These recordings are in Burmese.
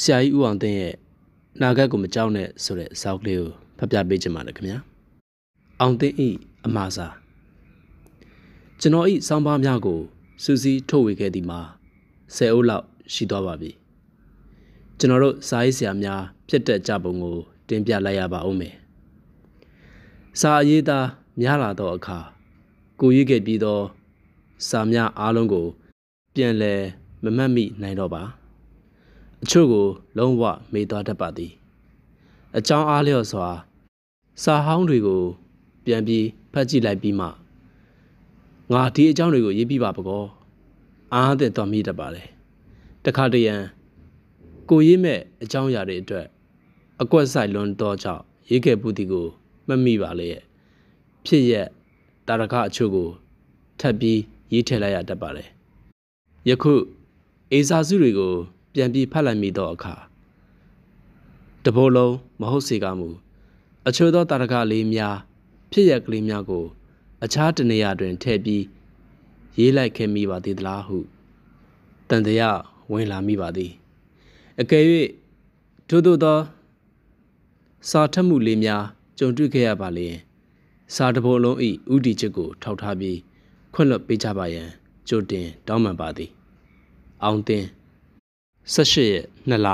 ဆရာကြီးဦးအောင်သိန်းရဲ့နာဂတ်ကိုမကြောက်နဲ့ဆိုတဲ့စာအုပ်လေးကိုဖတ်ပြပေးချင်ပါတယ်ခင်ဗျာအောင်သိန်းဤအမှားစာကျွန်တော်ဤစောင်းပါးများကိုစူးစီးထုတ်ဝေခဲ့သည်မှာ10အုပ်လောက်ရှိသွားပါပြီကျွန်တော်တို့စာရေးဆရာများဖြစ်တဲ့ကြပုံကိုတင်ပြလိုက်ရပါဦးမယ်စာအရေးသားများလာသောအခါကိုရေးခဲ့ပြီးသောစာများအားလုံးကို ပြန်လည်မမှတ်မိနိုင်တော့ပါ အချို့ကို လုံးဝမေ့သွားတတ်ပါသည် အကြောင်းအားလျော်စွာ စာဟောင်းတွေကို ပြန်ပြီးဖတ်ကြည့်လိုက်ပြီးမှငါဒီအကြောင်းတွေကိုရေးပြပါပကောအားအသင့်တော်မိတတ်ပါတယ်တခါတရံကိုရေးမဲ့အကြောင်းအရာတွေအတွက် အကွက်ဆိုင်လွန်တော့ကြောင့်ရေးခဲ့ဘူးဒီကိုမမိပါလေရဲ့ဖြစ်ရက်တာရကအချို့ကိုထပ်ပြီးရေးထည့်လိုက်ရတတ်ပါတယ်ယခုအေစာစုတွေကို ပြန်ပြီးဖတ်လိုက်မိသောအခါတဘောလုံးမဟုတ်စေကမူအချို့သောတာရကလေးများဖြစ်ရက်ကလေးများကို အခြားတနေရာတွင်ထည့်ပြီးရေးလိုက်ခဲ့မိပါသေးသလားဟုတန်တရားဝင်လာမိပါသည်အကယ်၍ထို့သောသောစာထက်မှုလေးများကြုံတွေ့ခဲ့ရပါလေစာတဘောလုံးဤဥတီချက်ကို ထောက်ထားပြီးခွင့်လွှတ်ပေးကြပါရန်ကြိုတင်တောင်းပန်ပါသည် အောင်တင် 18ရက်2လ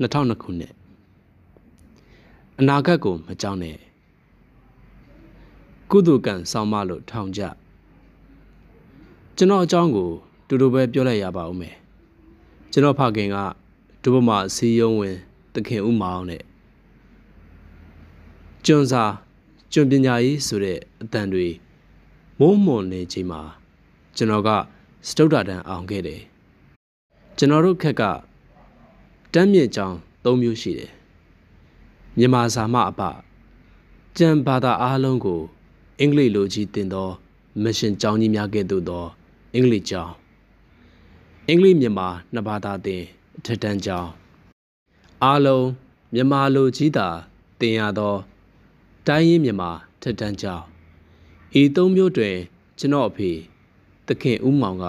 2002ခုနှစ်အနာဂတ်ကိုမကြောက်နဲ့ကုသကံဆောင်မလို့ထောင်ကြကျွန်တော်အကြောင်းကိုတူတူပဲပြောလိုက်ရပါဦးမယ်ကျွန်တော်ဖခင်ကဒုဗမာစီယုံဝင်တခင်ဦးမောင်နဲ့ကျွန်းစာကျွန်းပညာရေးဆိုတဲ့အတန်တွေမိုးမွန်နေချိန်မှာကျွန်တော်ကစတုဒ္ဒတန်အောင်ခဲ့တယ် ကျွန်တော်တို့ခက်ကတမ်းမြင့်ကြောင်၃မျိုးရှိတယ်မြန်မာစာမအပကျန်ဘာသာအားလုံးကိုအင်္ဂလိပ်လိုကြီးတင်သောမရှင်ကျောင်းကြီးများကဲ့သို့သောအင်္ဂလိပ်ကျောင်းအင်္ဂလိပ်မြန်မာနှစ်ဘာသာသင်အထက်တန်းကျောင်းအားလုံးမြန်မာလိုကြီးသာတင်ရသော တိုင်းရင်းမြန်မာထက်တန်းကျောင်းဤသုံးမျိုးတွင် ကျွန်တော်အဖေသခင်ဦးမောင်က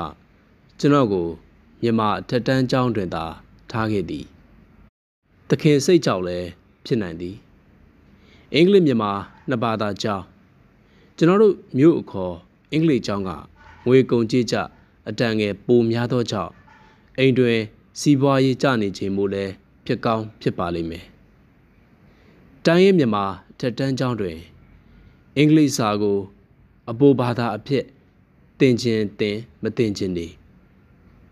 ကျွန်တော်ကို မြန်မာထက်တန်းကျောင်းတွင်သာထားခဲ့သည်သခင်စိတ်ကြောက်လည်းဖြစ်နိုင်သည်အင်္ဂလိပ်မြန်မာနှစ်ဘာသာကျောင်းကျွန်တော်တို့မြို့အခေါ်အင်္ဂလိပ်ကျောင်းကငွေကုန်ကြေးကြအတန်ငယ်ပိုများသောကြောင့်အိမ်တွင်စီးပွားရေးကျနေခြင်းမို့လည်းဖြစ်ကောင်းဖြစ်ပါလိမ့်မယ်တိုင်းရင်းမြန်မာထက်တန်းကျောင်းတွင်အင်္ဂလိပ်စာကို အပိုဘာသာအဖြစ်သင်ခြင်းသင်မသင်ခြင်းနေ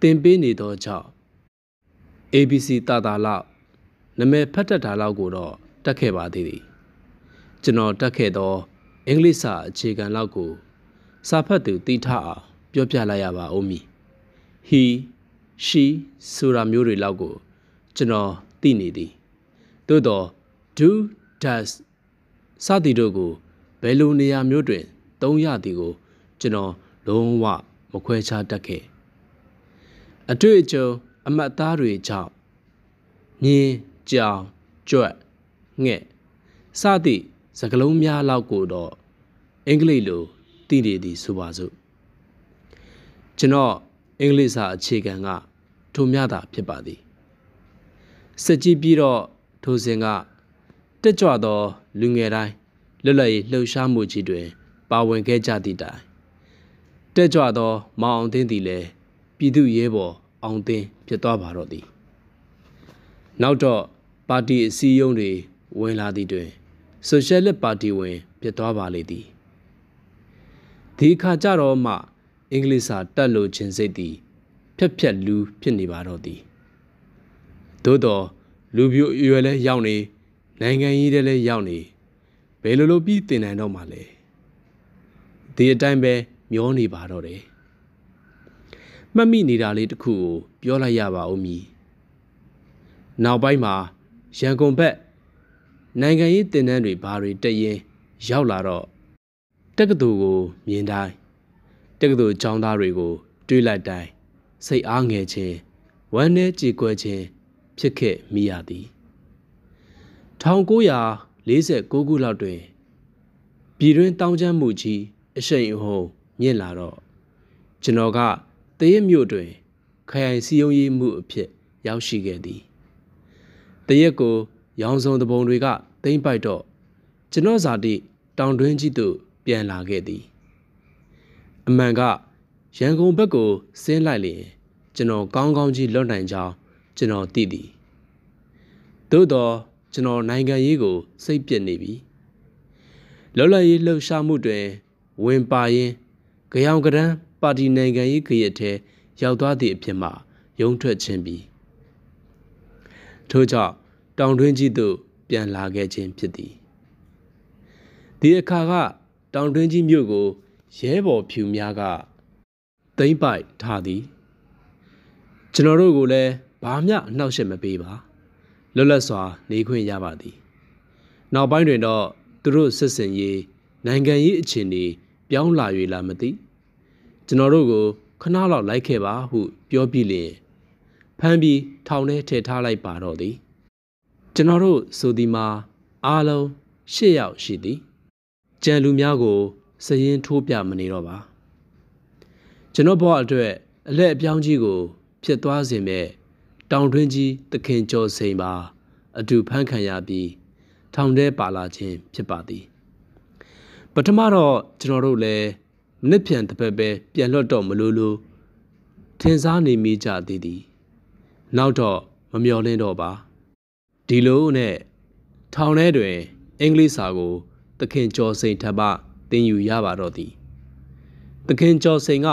သင်ပေးနေသောကြောင့် ABC တာတာလောက်နမဲဖတ်တတ်တာလောက်ကိုတော့တက်ခဲ့ပါသေးတယ်ကျွန်တော်တက်ခဲ့သောအင်္ဂလိပ်စာအခြေခံလောက်ကို စာဖတ်သူသိထအောင်ပြောပြလိုက်ရပါဦးမည် he she ဆိုတာမျိုးတွေလောက်ကို ကျွန်တော်သိနေသည်သို့တော့ do does စသည်တို့ကိုဘယ်လိုနေရာမျိုးတွင် သုံးရသည်ကို ကျွန်တော်လုံးဝမခွဲခြားတတ်ခဲ့ အတွေ့အကြုံအမှတ်သားတွေကြောင့်မြင်းကြောင်ကြွက်ငှက်စသည့်စကလုံးများလောက်ကိုတော့အင်္ဂလိပ်လိုသိနေသည်ဆိုပါစို့ကျွန်တော်အင်္ဂလိပ်စာအခြေခံကထိုမြတာဖြစ်ပါသည်စစ်ကြည့်ပြီးတော့ထိုစဉ်ကတက်ကြွသောလူငယ်တိုင်းလွတ်လပ်ရေးလှုပ်ရှားမှုကြီးတွင် ပါဝင်ခဲ့ကြသည့်တိုင်တက်ကြွသောမောင်အောင်သိန်းသည်လည်း ပြည်သူရဲဘော်အောင်သိန်းဖြစ်သွားပါတော့သည်နောက်တော့ပါတီအစည်းအရုံးတွေဝင်လာသည့်တွင်ဆိုရှယ်လစ်ပါတီဝင်ဖြစ်သွားပါလေသည်ဒီအခါကျတော့မှအင်္ဂလိပ်စာတက်လို့ခြင်းစိတ်သည်ဖြက်ဖြက်လူဖြစ်နေပါတော့သည်သို့တော့လူပြိုအရွယ်လဲရောက်နေနိုင်ငံရေးတွေလဲရောက်နေဘယ်လိုလုပ်ပြီးတင်နိုင်တော့မှလဲဒီအတိုင်းပဲမျောနေပါတော့တယ် မှတ်မိနေတာလေးတစ်ခုကိုပြောလိုက်ရပါဦးမည်နောက်ပိုင်းမှာရန်ကုန်ဘက်နိုင်ငံရေးတင်နန်းတွေဘာတွေတက်ရင်ရောက်လာတော့တက္ကသိုလ်ကိုမြင်တိုင်းတက္ကသိုလ်ကျောင်းသားတွေကို တွေးလိုက်တိုင်းစိတ်အားငယ်ခြင်းဝမ်းနည်းကြေကွဲခြင်းဖြစ်ခဲ့မိရသည်1949ခုလောက်တွင်ပြည်တွင်းတောင်းကျမ်းမှုကြီးအရှိန်အဟုန်မြင့်လာတော့ကျွန်တော်က တရစ်မြို့တွင် ခရိုင်စီယုံရေးမှုအဖြစ် ရောက်ရှိခဲ့သည်တရက်ကို ရောင်စုံတပုံတွေကတိမ့်ပိုက်တော့ကျွန်တော်ဇာတိတောင်တွင်းကြီးသို့ပြန်လာခဲ့သည်အမှန်ကရန်ကုန်ဘက်ကိုဆင်းလိုက်လျင်ကျွန်တော်ကောင်းကောင်းကြီးလွတ်နိုင်ကြောင်းကျွန်တော်သိသည်သို့တော့ကျွန်တော်နိုင်ငံရေးကို စိတ်ပြစ်နေပြီလော်လရေးလှုပ်ရှားမှုတွင် ဝင်ပါရင်ကြောင်ကရန် ပါတီနိုင်ငံရေးခရီးထဲရောက်သွားသည့်အဖြစ်မှရုံထွက်ခြင်းပြီထို့ကြောင့်တောင်တွင်းကြီးသို့ပြန်လာခဲ့ခြင်းဖြစ်သည်ဒီအခါကတောင်တွင်းကြီးမြို့ကိုရဲဘော်ဖြူများကသိမ့်ပိုက်ထားသည်ကျွန်တော်တို့ကိုလည်းဘာမျှအနှောက်အယှက်မပေးပါလွတ်လပ်စွာနေခွင့်ရပါသည် နောက်ပိုင်းတွင်တော့သူတို့စစ်စင်ရေးနိုင်ငံရေးအခြေအနေပြောင်းလာ၍လာမသိ ကျွန်တော်တို့ကိုခဏလောက်လိုက်ခဲ့ပါဟုပြောပြီးလျင်ဖမ်းပြီးထောင်ထဲထည့်ထားလိုက်ပါတော့သည်ကျွန်တော်တို့ဆိုဒီမှာအားလုံး၈ယောက်ရှိသည်ကြံလူများကိုစရင်ထိုးပြမနေတော့ပါကျွန်တော်ဘဝအတွက်အလက်အပြောင်းကြီးကိုဖြစ်သွားစေမဲ့တောင်တွင်းကြီးသခင်ကျော်စိန်ပါ အတူဖမ်းခံရပြီးထောင်ထဲပါလာခြင်းဖြစ်ပါသည် ပထမတော့ကျွန်တော်တို့လည်း မနစ်ပြန်တစ်ပတ်ပဲပြန်လွတ်တော့မလို့လို့ထင်စားနေမိကြသေးသည်နောက်တော့မမျော်လင့်တော့ပါဒီလိုနဲ့ထောင်ထဲတွင် အင်္ဂလိပ်စာကို သခင်ကျော်စိန်ထပ်ပသင်ယူရပါတော့သည်သခင်ကျော်စိန်က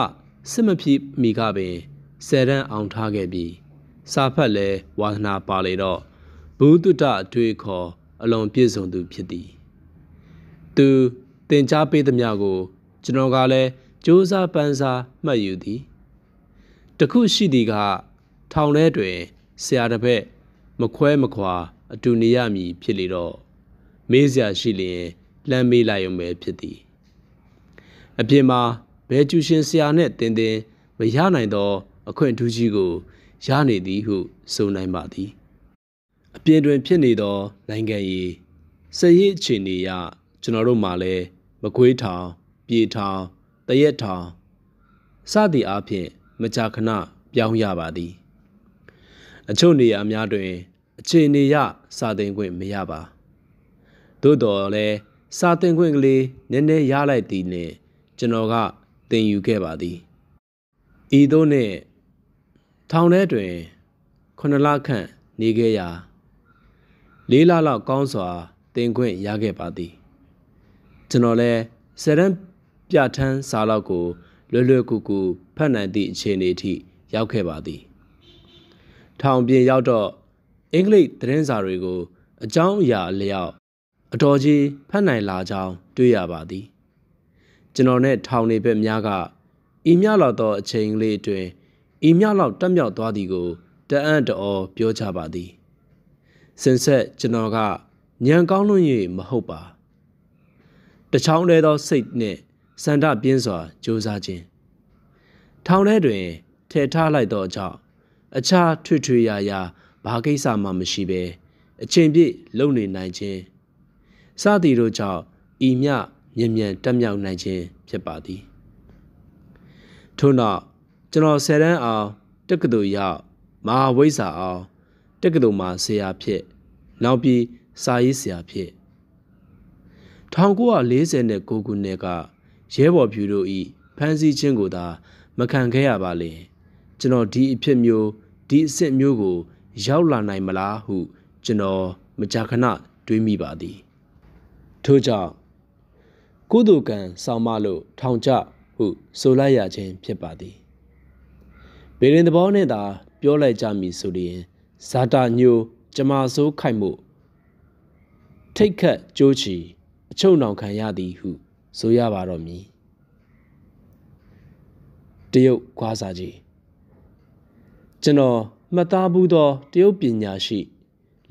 စစ်မဖြစ်မိကပင်ဆယ်တန်းအောင်ထားခဲ့ပြီးစာဖတ်လဲဝါသနာပါလေတော့ဘုဒ္ဓတအတွေ့ခေါ်အလွန်ပြည့်စုံသူဖြစ်သည် သူသင်ကြားပေးသမျှကို ကျွန်တော်ကလည်းစူးစမ်းပန်းစားမှတ်ယူသည်တခုရှိသည်ကထောင်ထဲတွင်ဆရာတစ်ဖက်မခွဲမခွာ အတူနေရမည်ဖြစ်လေတော့မေးစရာရှိလျင်လှမ်းမေးလိုက်ရုံပဲဖြစ်သည်အပြင်မှာဘဲကျူရှင်ဆရာနဲ့တင်တင်မရနိုင်သော အခွင့်ထူးကြီးကိုရနေသည်ဟုဆိုနိုင်ပါသည်အပြင်တွင်ဖြစ်နေသော နိုင်ငံရေးစရေးအခြေအနေအရကျွန်တော်တို့မှာလည်းမကွေးထောင် ပြေထောင်တရက်ထောင်စသည်အားဖြင့်မကြာခဏပြောင်းရပါသည်အချို့နေရာများတွင် အခြေအနေရစာသင်ခွင့်မရပါသို့တော်လည်းစာသင်ခွင့်ကလေးနည်းနည်းရလိုက်သည်နှင့်ကျွန်တော်ကသင်ယူခဲ့ပါသည်ဤသို့နှင့်ထောင်ထဲတွင်ခုနှစ်လခန့်နေခဲ့ရာလေးလလောက်ကောင်းစွာသင်ခွင့်ရခဲ့ပါသည် ကျွန်တော်လည်းဆယ်တန်း ပြဋ္ဌာန်းစာလောက်ကိုလွယ်လွယ်ကူကူဖတ်နိုင်သည့်အခြေအနေထိရောက်ခဲ့ပါသည်ထောင်ပြင်ရောက်တော့အင်္ဂလိပ်သတင်းစာတွေကို အကြောင်းအရာအလျောက်အတော်ကြီးဖတ်နိုင်လာကြောင်းတွေ့ရပါသည် ကျွန်တော်နဲ့ထောင်နေဘက်များကဤမြောက်လောက်သောအချိန်လေးအတွင်းဤမြောက်လောက်တက်မြောက်သွားသည်ကိုတအံ့တော်ပြောကြပါသည်စင်ဆက်ကျွန်တော်ကညံကောင်းလွန်း၍မဟုတ်ပါတချောင်းတည်းသောစိတ်နှင့် စန္ဒပြင်းစွာကြိုးစားခြင်းထောင်ထဲတွင်ထည့်ထားလိုက်သောကြောင့်အခြားထွေထွေရာရာဘာကိစ္စမှမရှိဘဲအချိန်ပြည့်လုံနေနိုင်ခြင်းစသည်တို့ကြောင့်ဤမြမြင်မြန်တက်မြောက်နိုင်ခြင်းဖြစ်ပါသည်ထို့နောက်ကျွန်တော်ဆယ်တန်းအောင်တက္ကသိုလ်ရောက်မဟာဝိဇ္ဇာအောင်တက္ကသိုလ်မှာဆရာဖြစ် နောက်ပြီးစာရေးဆရာဖြစ်1949ခုနှစ်က ရဲဘော်ဖြူတို့ဤဖမ်းဆီးခြင်းကိုသာမခံခဲ့ရပါလေကျွန်တော်ဒီအဖြစ်မျိုးဒီအစ်စ်မျိုးကို ရောက်လာနိုင်မလားဟုကျွန်တော်မကြာခဏတွေးမိပါသည်ထို့ကြောင့်ကုသိုလ်ကံဆောင်မလို့ထောင်ကျဟုဆိုလိုက်ရခြင်းဖြစ်ပါသည်ဘေရင်သဘောနဲ့သာပြောလိုက်ကြမည်ဆိုရင်ဇာတာညိုကျမစိုးခိုက်မှုထိတ်ခတ်ကြိုးချီအချုံနောင်ခံရသည်ဟု ဆိုရပါတော့မည်တရုတ်ခွာစာကြီးကျွန်တော်မှတ်သားဘူးသောတရုတ်ပညာရှိ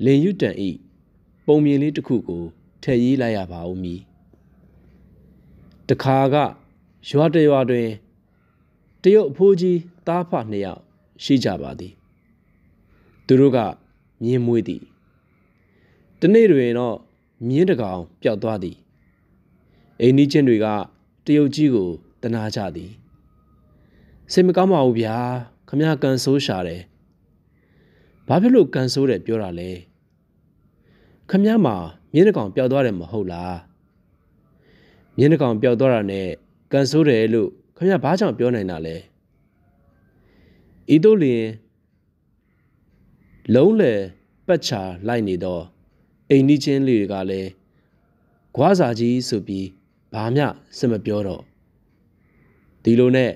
လင်ယူတန်ဤပုံမြင်လေးတစ်ခုကိုထည့်ရေးလိုက်ရပါဦးမည်တခါကရွာတရွာတွင်တရုတ်အဖိုးကြီးသားဖနှစ်ယောက်ရှိကြပါသည်သူတို့ကမြင်းမွေးသည်တနေ့တွင်တော့မြင်းတကောင်ပျောက်သွားသည် အိမ်နီးချင်းတွေကတရုတ်ကြီးကိုတနာကြသည်စိတ်မကောင်းပါဘူးဗျာခမကန်ဆိုးရှာတယ်ဘာဖြစ်လို့ကန်ဆိုးတယ်ပြောတာလဲခမည်းမှာမြင်းတကောင်ပျောက်သွားတယ်မဟုတ်လားမြင်းတကောင်ပျောက်သွားတာနဲ့ကန်ဆိုးတယ်လို့ခမည်းဘာကြောင့်ပြောနိုင်တာလဲဤတို့လျင်လုံးလေပတ်ချာလိုက်နေတော့အိမ်နီးချင်းလေးတွေကလည်းခွာစာကြီးဆိုပြီး ဘာမှစမပြောတော့ဒီလိုနဲ့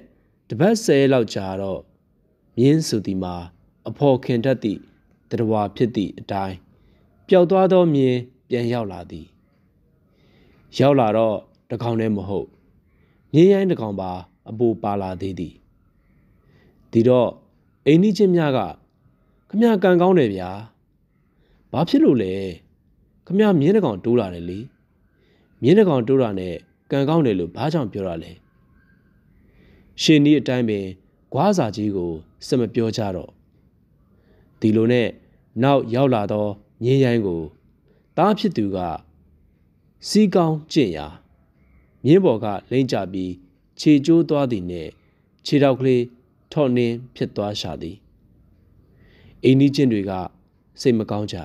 တပတ်ဆဲလောက်ကြာတော့မြင်းစုတီမှာအဖော်ခင်တတ်သည့်တရဝါဖြစ်သည့်အတိုင်းပျောက်သွားသောမြင်းပြန်ရောက်လာသည် ရောက်လာတော့တကောင်လည်းမဟုတ်မြင်းရိုင်းတကောင်ပါအပူပါလာသေးသည်ဒီတော့အိမ်နီးချင်းများကခမကံကောင်းတယ်ဗျာဘာဖြစ်လို့လဲခမမြင်းတကောင်တိုးလာတယ်လေ မြင်းတကောင်တိုးတာနဲ့ကံကောင်းတယ်လို့ဘာကြောင့်ပြောတာလဲရှင်ဒီအတိုင်းပင်ဂွားစာကြီးကိုစမပြောကြတော့ဒီလိုနဲ့နောက်ရောက်လာသောမြင်းရိုင်းကိုတားဖြစ်သူကစီးကောင်းကျင့်ရာမြင်းပေါ်ကလိမ့်ကြပြီးခြေကျိုးသွားသည်နှင့်ခြေထောက်ကလေးထော့နှင်းဖြစ်သွားရှာသည်အိမ်နီးချင်းတွေကစိတ်မကောင်းကြ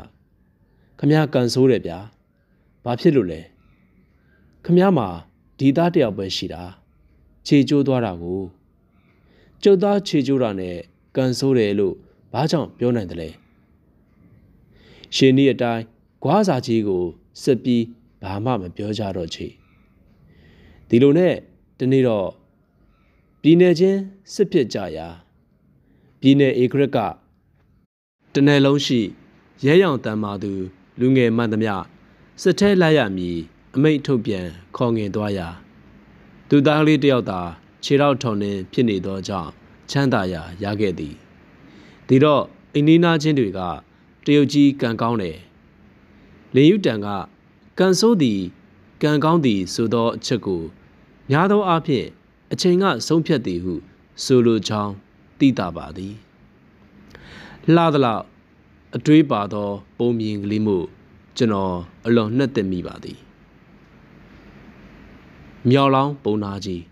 ခမရကန်ဆိုးတယ်ဗျာဘာဖြစ်လို့လဲ ခမရမှာဒီသားတယောက်ပဲရှိတာခြေကျိုးသွားတာကိုကျုပ်သားခြေကျိုးတာနဲ့ကန်ဆိုးတယ်လို့ဘာကြောင့်ပြောနိုင်တယ်လဲရှင်ဒီအတိုင်းဂွားစာကြီးကိုစစ်ပြီးဘာမှမပြောကြတော့ချေဒီလိုနဲ့ဒီနေ့တော့ပြည်နယ်ချင်းစစ်ဖြစ်ကြရာပြည်နယ်ဧကရကတနယ်လုံးရှိရဲရောင်တန်မာသူလူငယ်မှန်သမျှစစ်ထဲလိုက်ရမည် အမိတ်ထုတ်ပြန်ခေါ်ငင်သွားရာသူသားကလေးတယောက်သာခြေထောက်ထုံနှင်းဖြစ်နေသောကြောင့်ချမ်းသာရာရခဲ့သည်ဒီတော့အိန္ဒိနာချင်းတွေကတရုတ်ကြီးကံကောင်းတယ်လင်ယူတန်ကကံဆိုးသည်ကံကောင်းသည်ဆိုသောအချက်ကိုများသောအားဖြင့်အချိန်ကဆုံးဖြတ်သည်ဟုဆိုလိုကြောင်းသိတာပါသည်လှသလောက်အတွေးပါသော ပုံမြင်ကလေးမှုကျွန်တော်အလွန်နှက်သက်မိပါသည် မြော်လောင်းပုံနာကြီး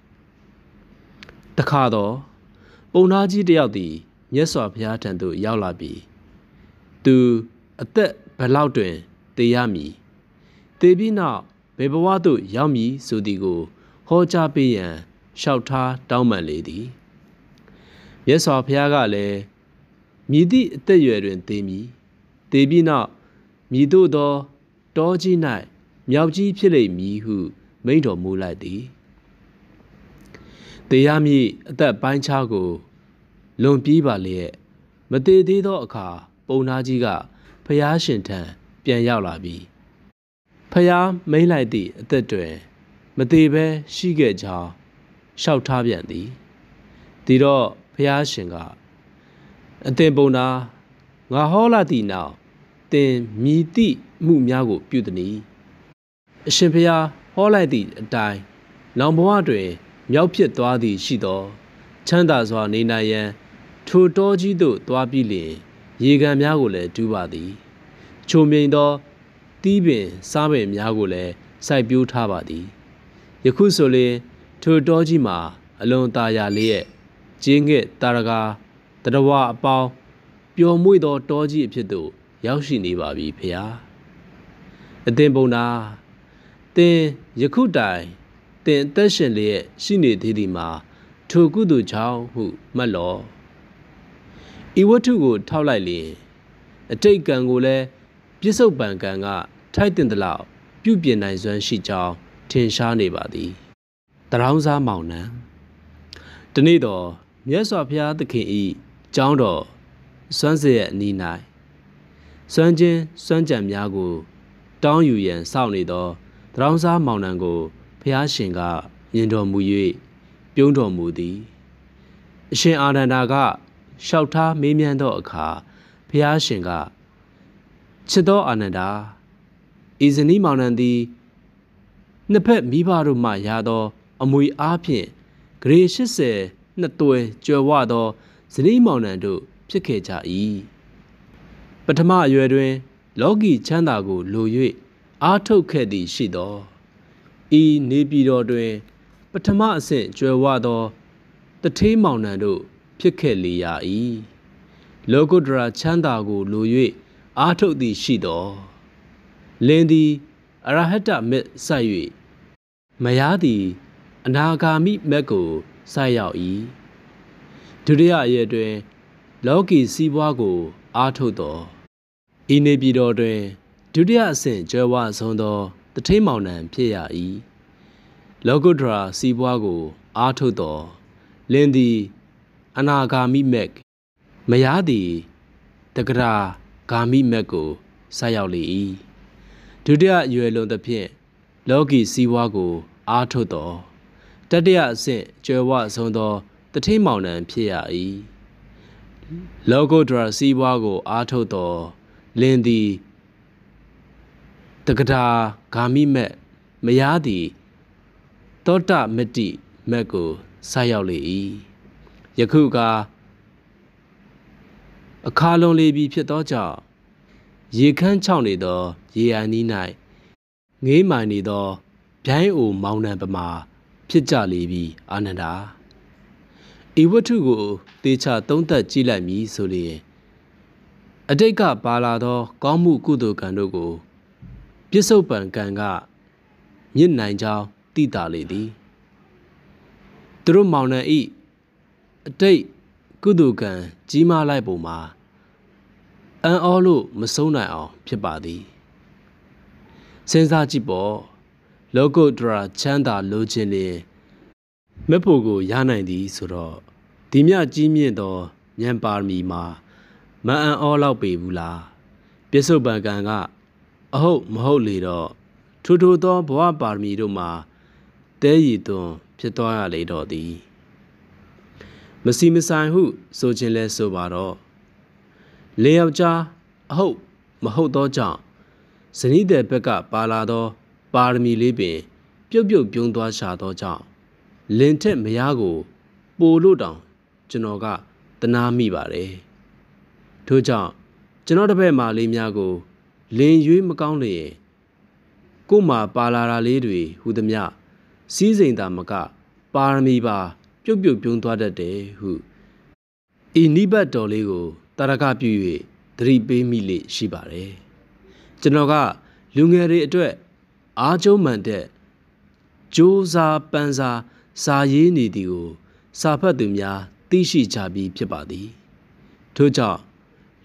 တခါတော့ပုံနာကြီးတယောက်သည်မြတ်စွာဘုရားထံသို့ရောက်လာပြီးသူအသက်ဘလောက်တွင်တည်ရမည်တည်ပြီးနောက်ဘယ်ဘဝသို့ရောက်မည်ဆိုသည်ကိုဟောကြားပေးရန်လျှောက်ထားတောင်းပန်လေသည်မြတ်စွာဘုရားကလည်းမြည်သည့်အသက်အရွယ်တွင်တည်မည်တည်ပြီးနောက်မြည်သို့သောတောကြီး၌မြောက်ကြီးဖြစ်လိမ့်မည်ဟု မိန့်တော်မူလိုက်သည်တရားမည်အသက်ပိုင်းခြားကိုလွန်ပြီးပါလျက်မတည်သေးသောအခါပုံနာကြီးကဖျားရှင်ထံပြန်ရောက်လာပြီးဖျားမိမ့်လိုက်သည့်အသက်တွင်မသေးပဲရှိခဲ့ကြောင်းလျှောက်ထားပြန်သည်ဒီတော့ဖျားရှင်ကအသင်ပုံနာငါဟောလာသည့်နောက်သင်မြည်သည့်မှုများကိုပြုသည်။အရှင်ဖျား ဟောလိုက်သည့်အတိုင်းနောင်ဘဝတွင် မြောက်ဖြစ်သွားသည်ရှိသော ချမ်းသာစွာနေနိုင်ရန်ထိုတောကြီးသို့သွားပြီးလျင် ရေကန်များကိုလည်းတူးပါသည်ချုံမြိန်သောတီးပင်စားပင်များကိုလည်းစိုက်ပျိုးထားပါသည်ယခုဆိုလျင်ထိုတောကြီးမှာ အလွန်ตาရလေးရဲ့ကျင်းငှက်တာရကာတရဝအပေါင်းပျော်မွေ့သောတောကြီးအဖြစ်သို့ရောက်ရှိနေပါပြီဖေဟာအသင်ပုံနာ သင်ယခုတိုင်သင်အသက်ရှင်လျက်ရှိနေသေးသည်မှာထိုကုသိုလ်ကြောင့်ဟုမှတ်လောဤဝတ္ထုကို ထောက်လိုက်လျင်အတိတ်ကံကိုလည်းပြစ္ဆုတ်ပံကံက ထိုက်တင်သလောက်ပြုပြင်နိုင်စွမ်းရှိကြောင်းထင်ရှားနေပါသည်တရောင်းစားမောင်နှံဒီနေ့တော့မြတ်စွာဘုရားသခင်ဤကျောင်းတော်စွမ်းစရဲ့အနီး၌စွမ်းချင်းစွမ်းကြံများကို တောင်းယူရန်စောင့်နေသော တရောင်းစားမောင်နှံကိုဘုရားရှင်ကမြင်တော်မူ၍ပြုံးတော်မူသည်အရှင်အာနန္ဒာကလျှောက်ထားမေးမြန်းသောအခါဘုရားရှင်ကချစ်သောအာနန္ဒာဤဇနီးမောင်နှံသည်နှစ်ဖက်မိဘတို့မှရသော အမွေအားဖြင့်ဂရေ80နှစ်သွဲကျွယ်ဝသောဇနီးမောင်နှံတို့ဖြစ်ခဲ့ကြ၏ပထမအရွယ်တွင် လောကီချမ်းသာကိုလို၍ အားထုတ်ခဲ့သည်ရှိသောဤနေပြည်တော်တွင် ပထမအဆင့်ကျွယ်ဝသောတထေးမောင်နှံတို့ဖြစ်ခဲ့လေရာ၏လောကုတ္တရာချမ်းသာကိုလို၍အားထုတ်သည်ရှိသောလင်းသည်အရဟတမက်ဆက်၍မယားသည်အနာဂါမိမက်ကိုဆက်ရောက်၏ဒုတိယအရက်တွင် လောကီစီးပွားကို အားထုတ်တော်ဤနေပြည်တော်တွင် ဒုတိယအဆင့်ကျွဲဝဆုံးသောတထိန်မောင်နှံဖြစ်ရ၏လောကုတ္တရာစီးပွားကို အားထုတ်တော်လင်းသည်အနာဂါမိမက်မယားသည်တက္ကရာဂါမိမက်ကိုဆက်ရောက်လေ၏ဒုတိယအရွယ်လုံးသဖြင့်လောကီစီးပွားကို အားထုတ်တော်တတိယအဆင့်ကျွယ်ဝဆုံးသောတထိန်မောင်နှံဖြစ်ရ၏လောကုတ္တရာစီးပွားကို အားထုတ်တော်လင်းသည် တက္ကရာဂါမိမက်မယားသည်တောတမတိမက်ကိုဆက်ရောက်လေ၏ယခုကအခါလွန်လေပြီဖြစ်သောကြောင့်ရေခမ်းချောင်းနေသောရေအန်နီး၌ငေးမိုင်နေသောဗျိုင်းအိုမောင်နှံပမာ ဖြစ်ကြလေပြီအာနန္ဒာဤဝတ္ထုကိုတေချာသုံးသပ်ကြည့်လိုက်မည်ဆိုလျင်အတိတ်ကပါလာသော ကောင်းမှုကုသိုလ်ကံတို့ကို ပြစ္ဆုတ်ပံကံကမြင့်နိုင်ကြောင်းသိတာလေသည်သူတို့မောင်နှံဤအတိတ်ကုသိုလ်ကံကြီးမားလိုက်ပုံမှာအံ့ဩလို့မဆုံးနိုင်အောင်ဖြစ်ပါသည်စဉ်းစားကြည့်ပေါ့လောကုတ္တရာချမ်းသာလိုချင်လျင်မက်ဖို့ကိုရနိုင်သည်ဆိုတော့ဒီမြကြီးမြင့်သောဉာဏ်ပါရမီမှာမအံ့ဩလောက်ပေဘူးလားပြစ္ဆုတ်ပံကံက အဟုတ်မဟုတ်လေတော့ထို့ထို့သောဘဝပါရမီတို့မှာတဲရည်သွန်းဖြစ်သွားရလေတော့သည်မစီမဆိုင်ဟုဆိုခြင်းလဲဆိုပါတော့လေယောက်ျားအဟုတ်မဟုတ်သောကြောင့်ဇနီးတဲ့ဘက်ကပါလာသော ပါရမီလေးပင် ပြုတ်ပြုတ်ပြုံးသွားရှာသောကြောင့်လင်ထက်မယားကို ပိုလို့တောင် ကျွန်တော်ကတနာမိပါတယ်ထို့ကြောင့်ကျွန်တော်တပည့်မာလေးများကို လင်ရွေးမကောင်းလျင်ကို့မှာပါလာတာလေးတွေဟူသည်မြစီးစိမ်သာမက ပါရမီပါ ပြုတ်ပြုတ်ပြုံးသွားတတ်တယ်ဟုဤနိဘတ်တော်လေးကိုတာရကပြု၍သတိပေးမိလေရှိပါတယ်ကျွန်တော်ကလူငယ်တွေအတွက်အားကျုံးမှန်တဲ့ကြိုးစားပန်းစားစာရေးနေသည်ကို စာဖတ်သူများသိရှိကြပြီးဖြစ်ပါသည်ထို့ကြောင့်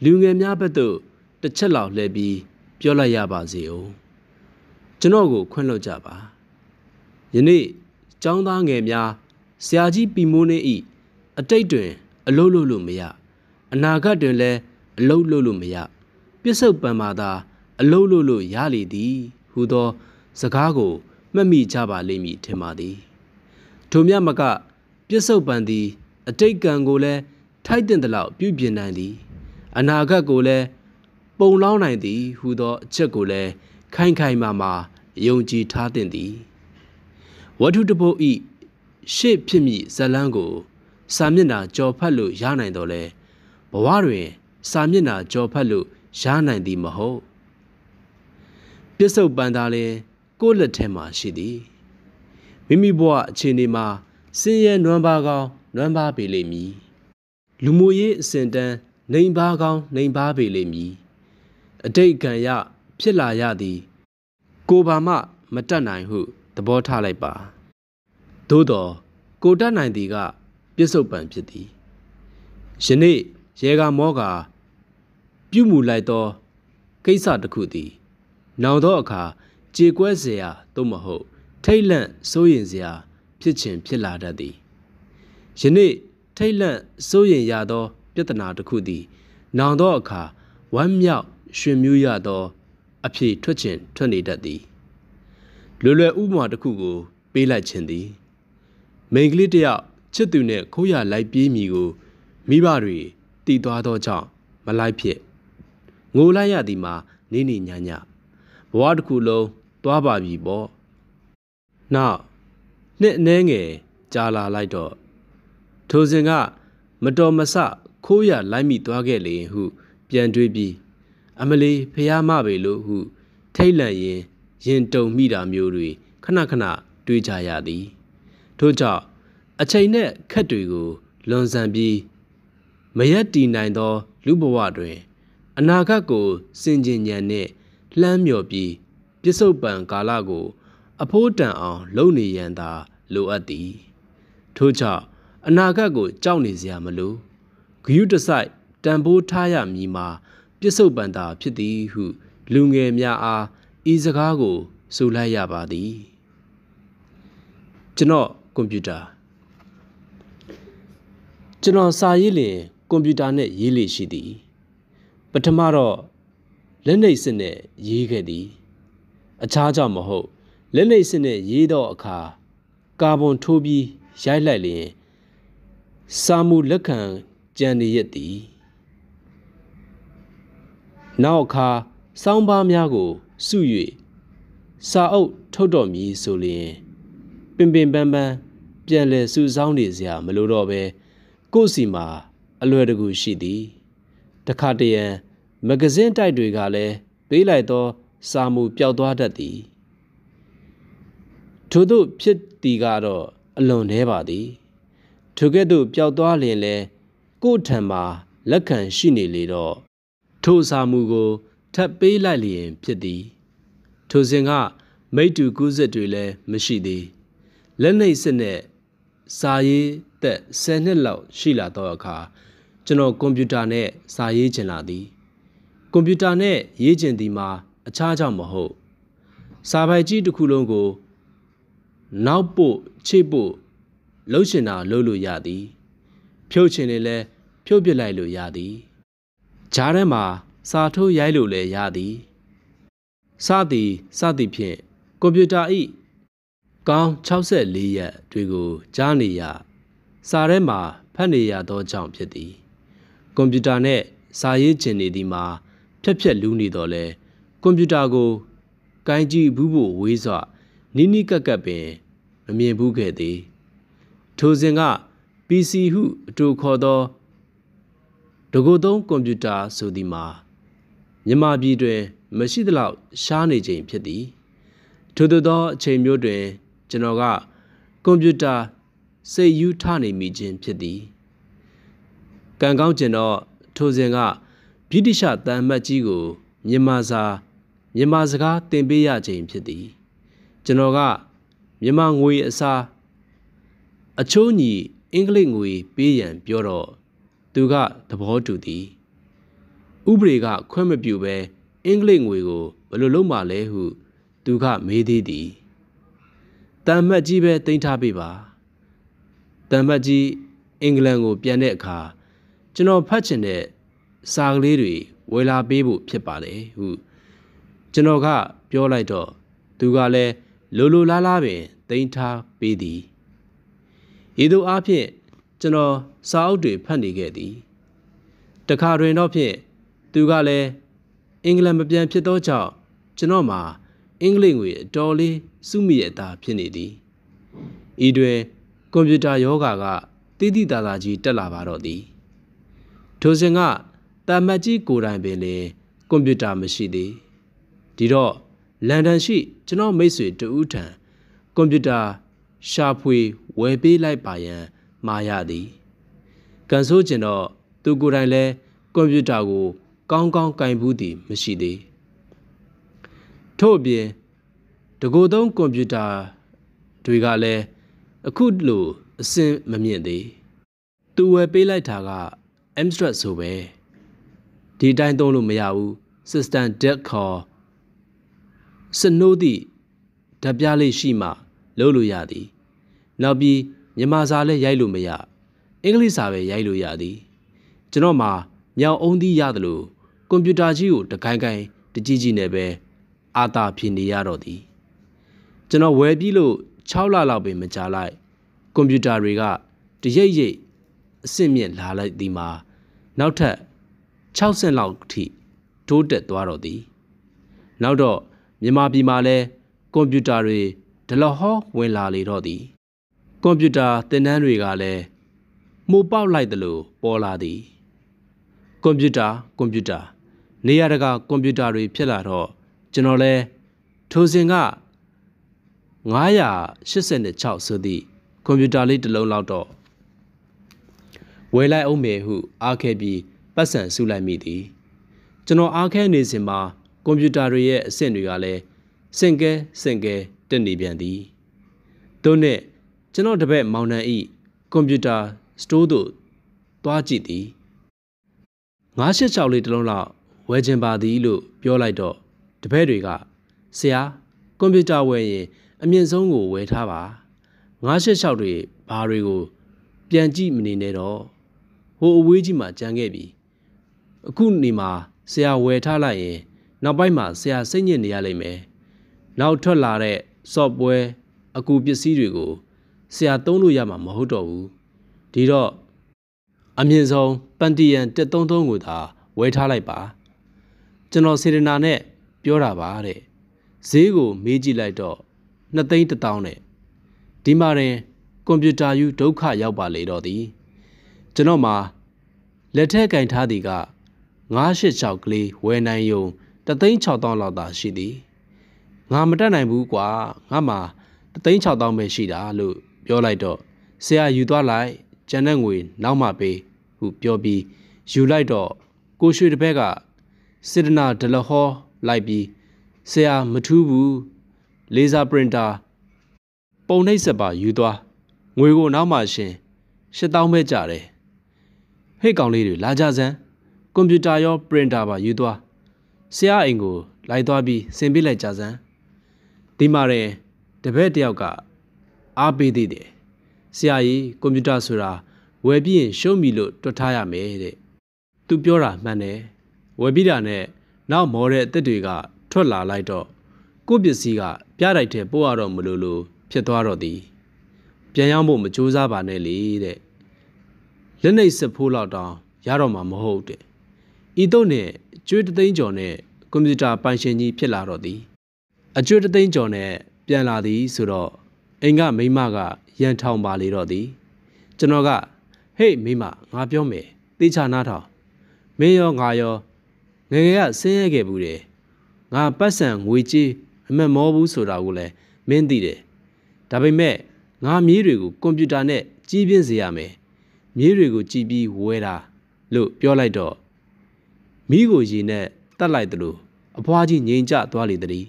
လူငယ်များဘက်သို့တစ်ချက်လောက်လှည့်ပြီး ပြောလိုက်ရပါစေဦးကျွန်တော်ကိုခွင့်လွှတ်ကြပါယနေ့ចောင်းသားငယ်များဆရာကြီးပီမိုးနေဤအတိတ်တွင် အလုပ်လုပ်လို့မရအနာဂတ်တွင်လည်းအလုတ်လို့လို့မရပြစ္ဆုတ်ပံမာသာအလုတ်လို့လို့ရလေသည်ဟူသော စကားကိုမှတ်မိကြပါလိမ့်မည်ထင်ပါသည်ထိုမြမက ပြစ္ဆုတ်ပံသည် အတိတ်ကံကိုလည်းထိုက်တင်သလောက်ပြုပြင်နိုင်သည် အနာဂတ်ကိုလည်း ပုံလောင်းနိုင်သည်ဟူသောအချက်ကိုလည်းခိုင်ခိုင်မာမာယုံကြည်ထားသင့်သည်ဝတ္ထုတပုတ်ဤရှေ့ဖြစ်မိဇလန်းကိုစာမျက်နှာကြော်ဖတ်လို့ရနိုင်တော့လဲဘဝတွင် စာမျက်နှာကြော်ဖတ်လို့ရနိုင်သည်မဟုတ်ပြစ္ဆုတ်ပန်သားလင်ကိုယ့်လက်ထဲမှာရှိသည်မိမိဘဝအခြေအနေမှာစင်ရဲနွမ်းပါကောင်းနွမ်းပါပေလိမ့်မည်လူမှုရေးအစဉ်တန်းနှိမ်ပါကောင်းနှိမ်ပါပေလိမ့်မည် အတိတ်ကံရဖြစ်လာရသည် ကိုဘာမှမတတ်နိုင်ဟုသဘောထားလိုက်ပါသို့တော့ကိုတတ်နိုင်သည်ကပြစ္ဆုတ်ပံဖြစ်သည်ယနေ့ရေကမောကပြုမှုလိုက်သောကိစ္စတစ်ခုသည် နောင်သောအခါကြေကွဲเสียသို့မဟုတ် ထိတ်လန့်စိုးရင်เสียဖြစ်ခြင်းဖြစ်လာတတ်သည်ယနေ့ထိတ်လန့်စိုးရင်ရသော ပြဿနာတစ်ခုသည် နောင်သောအခါဝမ်းမြောက် ရှင်မြူးရသော အဖြေထွက်ခြင်းထွက်နေတတ်သည်လွယ်လွယ်ဥပမာတစ်ခုကို ပေးလိုက်ခြင်းသည်မိန်ကလေးတယောက်ချစ်သူနဲ့ခိုးရလိုက်ပြေးမိကိုမိဘတွေတည်သွားသောကြောင့်မလိုက်ဖြစ်ငိုလိုက်ရသည်မှာနေနေညညဘဝတစ်ခုလုံးသွားပါပြီပေါ့နောက်နှစ်အနှဲငယ်ကြာလာလိုက်တော့ထိုစဉ်က မတော်မဆခိုးရလိုက်မိသွားခဲ့လေဟု ပြန်တွေးပြီး အမလီဖះမပေလို့ဟု ထိတ်လန့်ရင်ရင်တုံမိတာမျိုးတွေခဏခဏတွေးကြရသည်ထို့ကြောင့်အချိန်နဲ့ခက်တွေကိုလွန်ဆန်ပြီးမရက်တည်နိုင်သော လူဘဝတွင် အနာဂတ်ကိုစင်ကြင်ဉဏ်နှင့်လှမ်းမြော်ပြီးပြစ္ဆုတ်ပံကာလကို အဖိုးတန်အောင် လုပ်နေရန်သာလိုအပ်သည်ထို့ကြောင့်အနာဂတ်ကိုကြောက်နေစရာမလိုဂယုတစိုက်တန်ဖိုးထားရမည်မှာ ပြစ္ဆုတ်ပံသာဖြစ်သည်ဟု လူငယ်များအားဤစကားကိုဆိုလိုက်ရပါသည်ကျွန်တော်ကွန်ပျူတာကျွန်တော်စာရေးလင်ကွန်ပျူတာနဲ့ရေးလေရှိသည် ပထမတော့လက်နှိပ်စစ်နဲ့ရေးခဲ့သည် အခြားကြောင့်မဟုတ်လက်နှိပ်စစ်နဲ့ရေးတော့အခါကာဗွန်ထိုးပြီးရိုက်လိုက်လျင်စာမှုလက်ခံကြံနေရသည် နောက်အခါစောင်းပါးများကိုစု၍စာအုပ်ထုတ်တော်မူဆိုလျင်ပင်ပင်ပန်းပန်းပြန်လည်စုဆောင်းနေစရာမလိုတော့ပဲကို့စီမှာအလွယ်တကူရှိသည်တခါတရံမဂဇင်းတိုက်တွေကလည်းပေးလိုက်သော စာမှုပျောက်သွားတတ်သည်ထို့သို့ဖြစ်သည်ကတော့အလွန်နှဲပါသည်ထိုကဲ့သို့ပျောက်သွားလျင်လဲကို့ထံမှာလက်ခံရှိနေလေတော့ ထိုစာမှုကို ထပ်ပေးလိုက်လျင်ဖြစ်သည်ထိုစဉ်ကမိတူကူးစစ်တွေလည်းမရှိသေးလက်နှိပ်စစ်နဲ့စာရေးသက်10နှစ်လောက်ရှိလာတော့အခါကျွန်တော်ကွန်ပျူတာနဲ့စာရေးချင်လာသည်ကွန်ပျူတာနဲ့ရေးချင်သည်မှာအခြားကြောင့်မဟုတ်စာပိုက်ကြီးတစ်ခုလုံးကို နောက်ပို့ချိတ်ပို့လှုပ်ရှင်တာလှုပ်လို့ရသည် ဖြုတ်ချင်တယ်လဲဖြုတ်ပစ်လိုက်လို့ရသည် ဂျားထဲမှာစာထိုးရိုက်လို့လည်းရသည်စသည်စသည်ဖြင့်ကွန်ပျူတာဤကောင်း64ရက်တွေကိုကြားနေရစာထဲမှာဖတ်နေရသောကြောင့်ဖြစ်သည်ကွန်ပျူတာနဲ့စာရေးကျင်နေသည်မှာဖြက်ဖြက်လူးနေတော့လဲကွန်ပျူတာကိုကိုင်းကြည့်ဘူးဖို့ဝေးစွာနီးနီးကပ်ကပ်ပင်မမြင်ဘူးခဲ့သည်ထိုစဉ်က PC ဟုအတူခေါ်သော တကူသုံးကွန်ပျူတာဆိုသည်မှာမြန်မာပြည်တွင် မရှိသလောက်ရှားနေချိန်ဖြစ်သည်ထို့သောအချိန်မျိုးတွင် ကျွန်တော်ကကွန်ပျူတာစိတ်ယူထနေမိခြင်းဖြစ်သည်ကံကောင်းကျင်တော့ထိုစဉ်ကဗြိတိရှတန်မတ်ကြီးကိုမြန်မာစာမြန်မာစကားသင်ပေးရခြင်းဖြစ်သည် ကျွန်တော်ကမြန်မာငွေအစားအချိုးညီအင်္ဂလိပ်ငွေပေးရန်ပြောတော့ သူကသဘောတူသည်ဥပဒေကခွင့်မပြုဘဲအင်္ဂလိပ်ငွေကိုဘယ်လိုလုပ်မှလဲဟု သူကမေးသေးသည်တန်မတ်ကြီးပဲတင်ထားပေးပါတန်မတ်ကြီးအင်္ဂလန်ကိုပြန်တဲ့အခါကျွန်တော်ဖတ်ချင်တဲ့စာကလေးတွေဝယ်လာပေးဖို့ဖြစ်ပါတယ်ဟုကျွန်တော်ကပြောလိုက်တော့သူကလည်းလိုလိုလားလားပင်တင်ထားပေးသည်ဤသို့အားဖြင့် ကျွန်တော်စာအုပ်တွေဖတ်နေခဲ့သည်တခါတွင်တော့ဖြင့်သူကလည်းအင်္ဂလန်မပြန်ဖြစ်သောကြောင့်ကျွန်တော်မှာအင်္ဂလိပ်ငွေအတော်လေးစုမိရတာဖြစ်နေသည်ဤတွင်ကွန်ပျူတာယောဂါကတိတိတသာကြီးတက်လာပါတော့သည်ထိုစဉ်ကတာမတ်ကြီးကိုယ်တိုင်ပင်လေကွန်ပျူတာမရှိသေးဒီတော့လန်ဒန်ရှိကျွန်တော်မိတ်ဆွေတဦးထံကွန်ပျူတာရှာဖွေဝယ်ပေးလိုက်ပါရန် မှာရသည်ကန်ဆိုးကျင်တော့သူကိုယ်တိုင်လဲကွန်ပျူတာကို ကောင်းကောင်းကင်ဘူးသည်မရှိသေးထို့အပြင်တကူသုံးကွန်ပျူတာတွေကလည်းအခုလိုအဆင့်မမြင့်သေးသူဝယ်ပေးလိုက်တာက Amstrad ဆိုပဲဒီတိုင်းသုံးလို့မရဘူး System Deck ခေါ်စနိုးသည့်ဓာတ်ပြလေးရှိမှလုပ်လို့ရသည် နောက်ပြီး မြန်မာစာလည်းရိုက်လို့မရအင်္ဂလိပ်စာပဲရိုက်လို့ရသည်ကျွန်တော်မှာမြောင်အုံးသီးရတယ်လို့ကွန်ပျူတာကြီးကိုတကိုင်းကိုင်းတကြီးကြီးနဲ့ပဲအာသာဖြစ်နေရတော့သည်ကျွန်တော်ဝယ်ပြီးလို့6လလောက်ပဲမကြာလိုက်ကွန်ပျူတာတွေကတရိပ်ရိပ်အဆင့်မြင့်လာလိုက်ဒီမှာနောက်ထပ်6ဆင့်လောက်ထိတိုးတက်သွားတော့သည်နောက်တော့မြန်မာပြည်မှာလဲကွန်ပျူတာတွေဒလဟောဝင်လာလေတော့သည် ကွန်ပျူတာသင်တန်းတွေကလည်းမှုပေါက်လိုက်သလိုပေါ်လာသည်ကွန်ပျူတာကွန်ပျူတာနေရာတကာကွန်ပျူတာတွေဖြစ်လာတော့ကျွန်တော်လဲထိုစဉ်က986ဆိုသည့်ကွန်ပျူတာလေးတစ်လုံးလောက်တော့ဝယ်လိုက်အောင်မယ်ဟု အားခဲပြီးပတ်စံစုလိုက်မိသည်ကျွန်တော်အားခဲနေစဉ်မှာကွန်ပျူတာတွေရဲ့အဆင့်တွေကလည်းစင်ကဲစင်ကဲတက်နေပြန်သည်တို့နှင့် ကျွန်တော်တပည့်မောင်နှံဤကွန်ပျူတာစတိုးသို့သွားကြည့်သည်986လေးတစ်လုံးလောက်ဝယ်ခြင်းပါသည်လို့ပြောလိုက်တော့တပည့်တွေကဆရာကွန်ပျူတာဝယ်ရင်အမြင့်ဆုံးကိုဝယ်ထားပါ986တွေဘာတွေကို ပြန်ကြည့်မနေနဲ့တော့ဟိုအဝေးကြီးမှာကြံခဲ့ပြီအခုနေမှာဆရာဝယ်ထားလိုက်ရင်နောက်ပိုင်းမှာဆရာစိတ်ညစ်နေရလိမ့်မယ်နောက်ထွက်လာတဲ့ software အကူပစ္စည်းတွေကို ဆရာသုံးလို့ရမှာမဟုတ်တော့ဘူးဒီတော့အမြင့်ဆုံးပန်တီယန်133ကိုသာဝယ်ထားလိုက်ပါကျွန်တော်စေရနာနဲ့ပြောတာပါတဲ့ဈေးကိုမေးကြည့်လိုက်တော့2သိန်း1000နဲ့ဒီမှာရင်ကွန်ပျူတာယူဒုက္ခရောက်ပါလေတော့သည်ကျွန်တော်မှာလက်ထက်ကင်ထားသည်က986ကလေးဝယ်နိုင်ယုံ36000လောက်သာရှိသည်ငါမတက်နိုင်ဘူးကွာငါမှာ36000ပဲရှိတာလို့ ပြောလိုက်တော့ဆရာယူသွားလိုက်ကျန်တဲ့ငွေနောက်မှပေးဟုပြောပြီးယူလိုက်တော့ကိုရွှေတပည့်ကစစ်တနာဒလဟောလိုက်ပြီးဆရာမထူးဘူးလေဆာပရင်တာပုံနှိပ်စက်ပါယူသွားငွေကိုနောက်မှရှင်8000ပဲကြတယ်ဟဲ့ကောင်လေးတွေလာကြစမ်းကွန်ပျူတာရောပရင်တာပါယူသွားဆရာအိမ်ကိုလိုက်သွားပြီးဆင်ပေးလိုက်ကြစမ်းဒီမှာရင်တပည့်တယောက်က အားပေးသေးတယ်ဆရာကြီးကွန်ပျူတာဆိုတာဝယ်ပြီးရင်ရှုံးပြီလို့တွတ်ထားရမယ်တဲ့သူပြောတာမှန်တယ်ဝယ်ပြီးတာနဲ့နောက်မော်တဲ့အစ်စ်တွေကထွက်လာလိုက်တော့ကိုပစ္စည်းကပြတိုက်တဲ့ပို့ရတော့မလို့လို့ဖြစ်သွားတော့သည်ပြန်ရောက်ဖို့မကြိုးစားပါနဲ့လေတဲ့လက်နှိပ်စစ်ဖိုးလောက်တောင်ရတော့မှာမဟုတ်တဲ့ဤတို့နဲ့ကျွေးတသိန်းကျော်နဲ့ကွန်ပျူတာပိုင်ရှင်ကြီးဖြစ်လာတော့သည်အကျွေးတသိန်းကျော်နဲ့ပြန်လာသည်ဆိုတော့ အိမ်ကမိမကရန်ထောင်ပါလေတော့သည်ကျွန်တော်ကဟေးမိမငါပြောမယ်တေချာနားထောင်မင်းရောငါရောငယ်ငယ်ကဆင်းရဲခဲ့ဘူးတယ်ငါပတ်စံငွေကြေးအမက်မောဘူးဆိုတာကိုလည်းမင်းသိတယ်ဒါပေမဲ့ငါမြေးတွေကိုကွန်ပျူတာနဲ့ကြီးပြင်းစေရမယ်မြေးတွေကိုကြည်ပြီးဝဲတာလို့ပြောလိုက်တော့မိကိုရေနဲ့တတ်လိုက်တယ်လို့အဖွားကြီးငိန်ကျသွားလေတည်း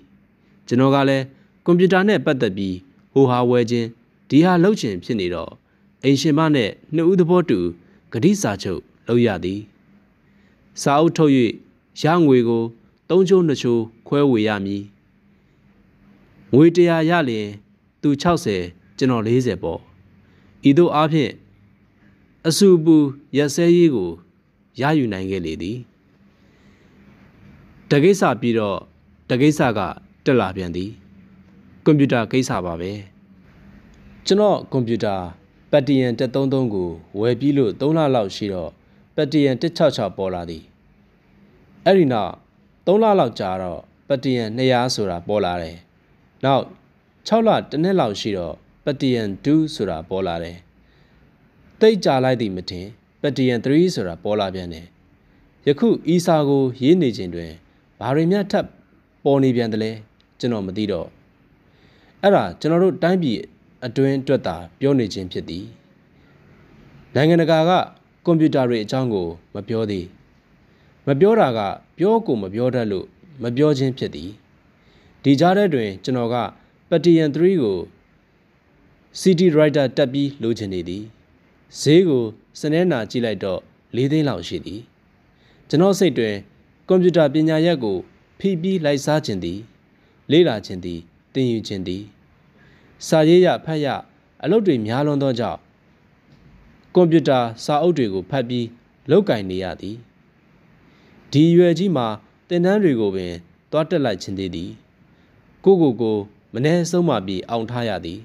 ကျွန်တော်ကလည်းကွန်ပျူတာနဲ့ပတ်သက်ပြီး ဟိုဟာဝဲခြင်းဒီဟာလှုပ်ချင်ဖြစ်နေတော့အိမ်ရှင်မနဲ့နှစ်ဦးသဘောတူဂတိစာချုပ်လုပ်ရသည်စာအုပ်ထုတ်၍ရငွေကိုသုံးချိုးနှစ်ချိုးခွဲဝေရမည်ငွေ100ရလျင်သူ60ကျွန်တော်40ပေါ့ဤသို့အားဖြင့်အဆူပူရက်စဲရေးကိုရယူနိုင်ခဲ့လေသည်တကိစ္စပြီးတော့တကိစ္စကတက်လာပြန်သည် ကွန်ပျူတာကိစ္စပါပဲကျွန်တော်ကွန်ပျူတာပတ်တီယန်133ကိုဝယ်ပြီးလို့3လလောက်ရှိတော့ပတ်တီယန်166ပေါ်လာသည်အဲ့ဒီနောက်3လလောက်ကြာတော့ပတ်တီယန်200ဆိုတာပေါ်လာတယ်နောက်6လတစ်နှစ်လောက်ရှိတော့ပတ်တီယန်2ဆိုတာပေါ်လာတယ်တိတ်ကြာလိုက်သည်မထင်ပတ်တီယန်3ဆိုတာပေါ်လာပြန်တယ်ယခုအီစာကိုရေးနေခြင်းတွင်ဘာတွေများထပ်ပေါ်နေပြန်တယ်လဲကျွန်တော်မသိတော့ အဲ့ဒါကျွန်တော်တို့တိုင်းပြည်အတွင်းအတွက်သာပြောနေခြင်းဖြစ်သည်နိုင်ငံတကာကကွန်ပျူတာတွေအကြောင်းကို မပြောသေးမပြောတာက ပြောကိုမပြောတတ်လို့မပြောခြင်းဖြစ်သည်ဒီကြားထဲတွင် ကျွန်တော်က Pentium 3ကို CD writer တက်ပြီးလိုချင်နေသည်ဈေးကိုစနေနာကြည့်လိုက်တော့၄သိန်းလောက်ရှိသည်ကျွန်တော်စိတ်တွင်ကွန်ပျူတာပညာရပ်ကိုဖိပြီးလိုက်စားခြင်းသည် လေ့လာခြင်းသည် သင်ယူခြင်းသည်စာရေးရဖတ်ရအလုပ်တွေများလွန်းသောကြောင့်ကွန်ပျူတာစာအုပ်တွေကိုဖတ်ပြီးလုပ်ကင်နေရသည်ဒီရွယ်ကြီးမှာသင်တန်းတွေကိုပင်တွားတက်လိုက်ခြင်းသေးသည်ကိုကိုကိုမနှဲဆုံးမှပြီးအောင်ထားရသည်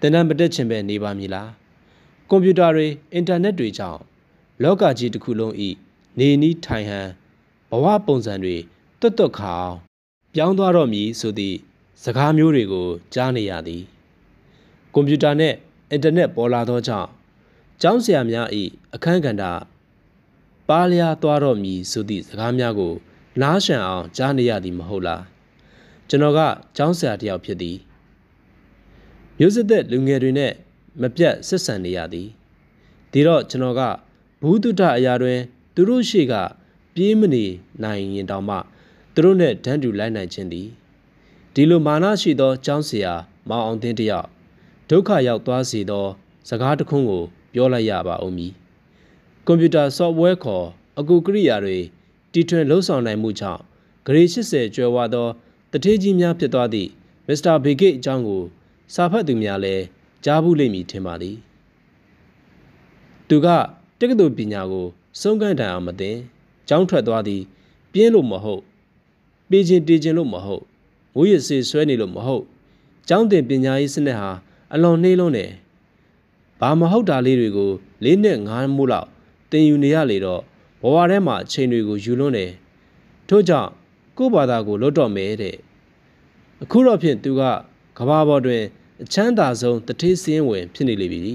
သင်တန်းမတက်ခြင်းပဲနေပါမည်လားကွန်ပျူတာတွေအင်တာနက်တွေကြောင့်လောကကြီးတစ်ခုလုံးဤနေနီးထိုင်ဟန်ဘဝပုံစံတွေတွတ်တွတ်ခါအောင်ပြောင်းသွားတော့မည်ဆိုသည့် စကားမျိုးတွေကိုကြားနေရသည်ကွန်ပျူတာနဲ့အင်တာနက်ပေါ်လာသောကြောင့်ကျောင်းဆရာများ၏အခန်းကဏ္ဍပါလျားသွားတော့မည်ဆိုသည့်စကားများကိုနားရှံအောင်ကြားနေရသည်မဟုတ်လားကျွန်တော်ကကျောင်းဆရာတယောက်ဖြစ်သည်မျိုးစစ်သက်လူငယ်တွေနဲ့မပြတ်ဆက်ဆံနေရသည်ဒီတော့ကျွန်တော်ကဘူးတုဒ္ဒအရာတွင် သူတို့ရှိက ပြေးမနေနိုင်ရင်တောင်မှသူတို့နဲ့ဒန်းတူလိုက်နိုင်ခြင်းသည် ဒီလိုမာနရှိသောကျောင်းဆရာမောင်အောင်သင်းတယောက်ဒုက္ခရောက်သွားစေသော စကားတစ်ခုကို ပြောလိုက်ရပါဦးမည်ကွန်ပျူတာ software ခေါ်အကူကိရိယာတွေတီထွင်လှုပ်ဆောင်နိုင်မှုကြောင့်ဂရေ80ကျော်ဝါသောတထေးကြီးများဖြစ်သွားသည့်မစ္စတာဘေဂိတ်အကြောင်းကို စာဖတ်သူများလည်းကြားဘူးလိမ့်မည်ထင်ပါသည်သူကတက္ကသိုလ်ပညာကိုစုံကန့်တန်အောင်မသိကျောင်းထွက်သွားသည်ပြင်းလို့မဟုတ်ပေးခြင်းတေးခြင်းလို့မဟုတ် ငိုးရစေဆွဲနေလို့မဟုတ်ကျောင်းတင်ပညာရေးစနစ်ဟာအလွန်နှေးလွန်းတယ်ဘာမဟုတ်တာလေးတွေကို၄နဲ့၅မို့လောက်တင်ယူနေရလေတော့ဘဝထဲမှာအချိန်တွေကိုယူလွန်းတယ်ထို့ကြောင့်ကိုယ့်ဘာသာကိုလွတ်တော့မယ်တဲ့အခုတော့ဖြင့်သူကကဘာပေါ်တွင်အချမ်းသာဆုံးတထေးစင်းဝင်ဖြစ်နေလေပြီ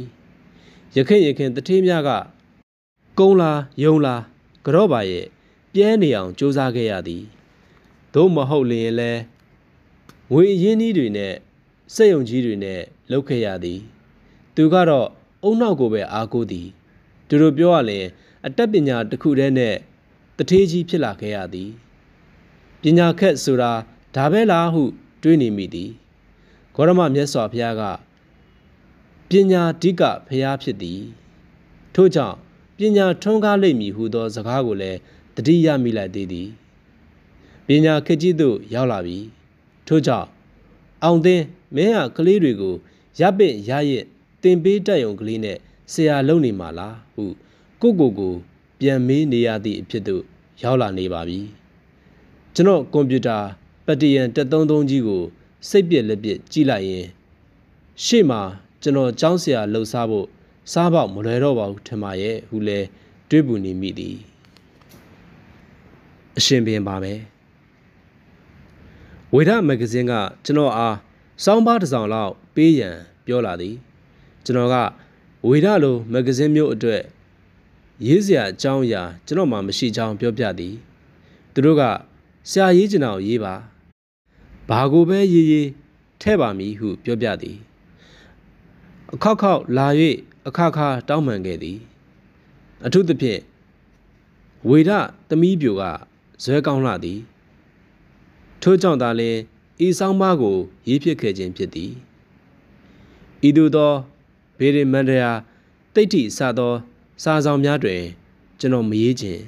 ရခင်ရခင်တထေးများကကုန်းလာယုံလာကြော့ပါရဲ့ပြဲနေအောင်စူးစမ်းခဲ့ရသည်သို့မဟုတ်လျင်လဲ ငွေရင်းနှီးတွေနဲ့စက်ယုံကြီးတွေနဲ့လှုပ်ခဲ့ရသည် သူကတော့အုံနောက်ကိုပဲအားကိုးသည်သူတို့ပြောရရင်အတတ်ပညာတစ်ခုတည်းနဲ့တထေးကြီးဖြစ်လာခဲ့ရသည်ပညာခက်ဆိုတာဒါပဲလားဟုတွေးနေမိသည်ဂေါရမမြတ်စွာဘုရားကပညာဓိကဘုရားဖြစ်သည်ထို့ကြောင့်ပညာထွန်းကားလိမ့်မည်ဟုသောစကားကိုလည်းတတိယမိလိုက်သေးသည်ပညာခက်ကြီးသို့ရောက်လာပြီ ထို့ကြောင့်အောင်သိန်းမင်းဟာကလေးတွေကိုရပ်ပင့်ရရစ်တင်ပေးတက်ယုံကလေးနဲ့ဆရာလုံနေမှာလားဟုကိုကိုကို ပြန်မေးနေရသည့်အဖြစ်သို့ရောက်လာနေပါပြီကျွန်တော်ကွန်ပျူတာပတီယန်733ကြီးကိုစိတ်ပြက်လက်ပြက်ကြည့်လိုက်ရင်ရှေ့မှာကျွန်တော်ចောင်းဆရာလှုပ်ရှားဖို့စားပေါက်မလွယ်တော့ပါဘူးထင်ပါရဲ့ဟုလဲတွေးပူနေမိသည်အရှင်ပင်ပါမယ် ဝေဒမဂ္ဂဇင်းကကျွန်တော်အားစောင်းပါးတစ်စောင်လောက်ပေးရန်ပြောလာသည် ကျွန်တော်ကဝေဒလိုမဂ္ဂဇင်းမျိုးအတွက်ရေးစရာအကြောင်းအရာကျွန်တော်မှမရှိကြောင်းပြောပြသည်သူတို့ကဆရာရေးကျင်အောင်ရေးပါဘာကိုပဲရေးရေးထဲ့ပါမည်ဟုပြောပြသည်အခောက်ခောက်လာ၍အခါခါတောင်းပန်ခဲ့သည် အထူးသဖြင့်ဝေဒသမီးပြိုကဇွဲကောင်းလှသည် ထို့ကြောင့်သာလျှင်ဤဆောင်မကိုရေးဖြစ်ခဲ့ခြင်းဖြစ်သည်ဤသို့သောဘေရင်မန္တရာတိတ်ထိစသော စာဆောင်များတွင် ကျွန်တော်မရေးခြင်း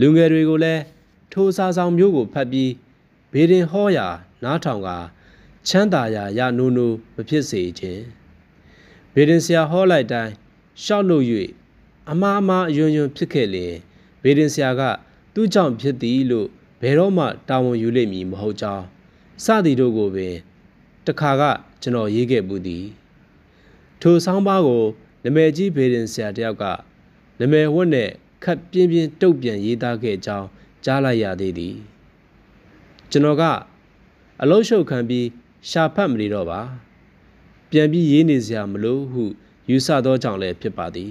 လူငယ်တွေကိုလည်းထိုစာဆောင်မျိုးကိုဖတ်ပြီးဘေရင်ဟောရာနားထောင်ကချမ်းသာရာရနိုးနိုးမဖြစ်စေခြင်းဘေရင်ဆရာဟောလိုက်တိုင်းရှောက်လို့၍အမားအမားအယွန်းယွန်းဖြစ်ခဲ့လျင်ဘေရင်ဆရာက သူ့ကြောင့်ဖြစ်သည်လို့ ဘယ်တော့မှတာဝန်ယူလိမ့်မည်မဟုတ်ကြောင်းစသည်တို့ကိုပင်တခါကကျွန်တော်ရေးခဲ့ပူသည်ထိုဆောင်းပါးကိုနမယ်ကြီးဘေရင်ဆရာတယောက်ကနမယ်ဝတ်နဲ့ခတ်ပြင်းပြင်းတုတ်ပြန်ရေးသားခဲ့ကြောင်းကြားလိုက်ရသေးသည်ကျွန်တော်ကအလုံးရှုပ်ခံပြီးရှာဖတ်မနေတော့ပါပြန်ပြီးရေးနေစရာမလိုဟုယူဆသောကြောင့်လည်းဖြစ်ပါသည်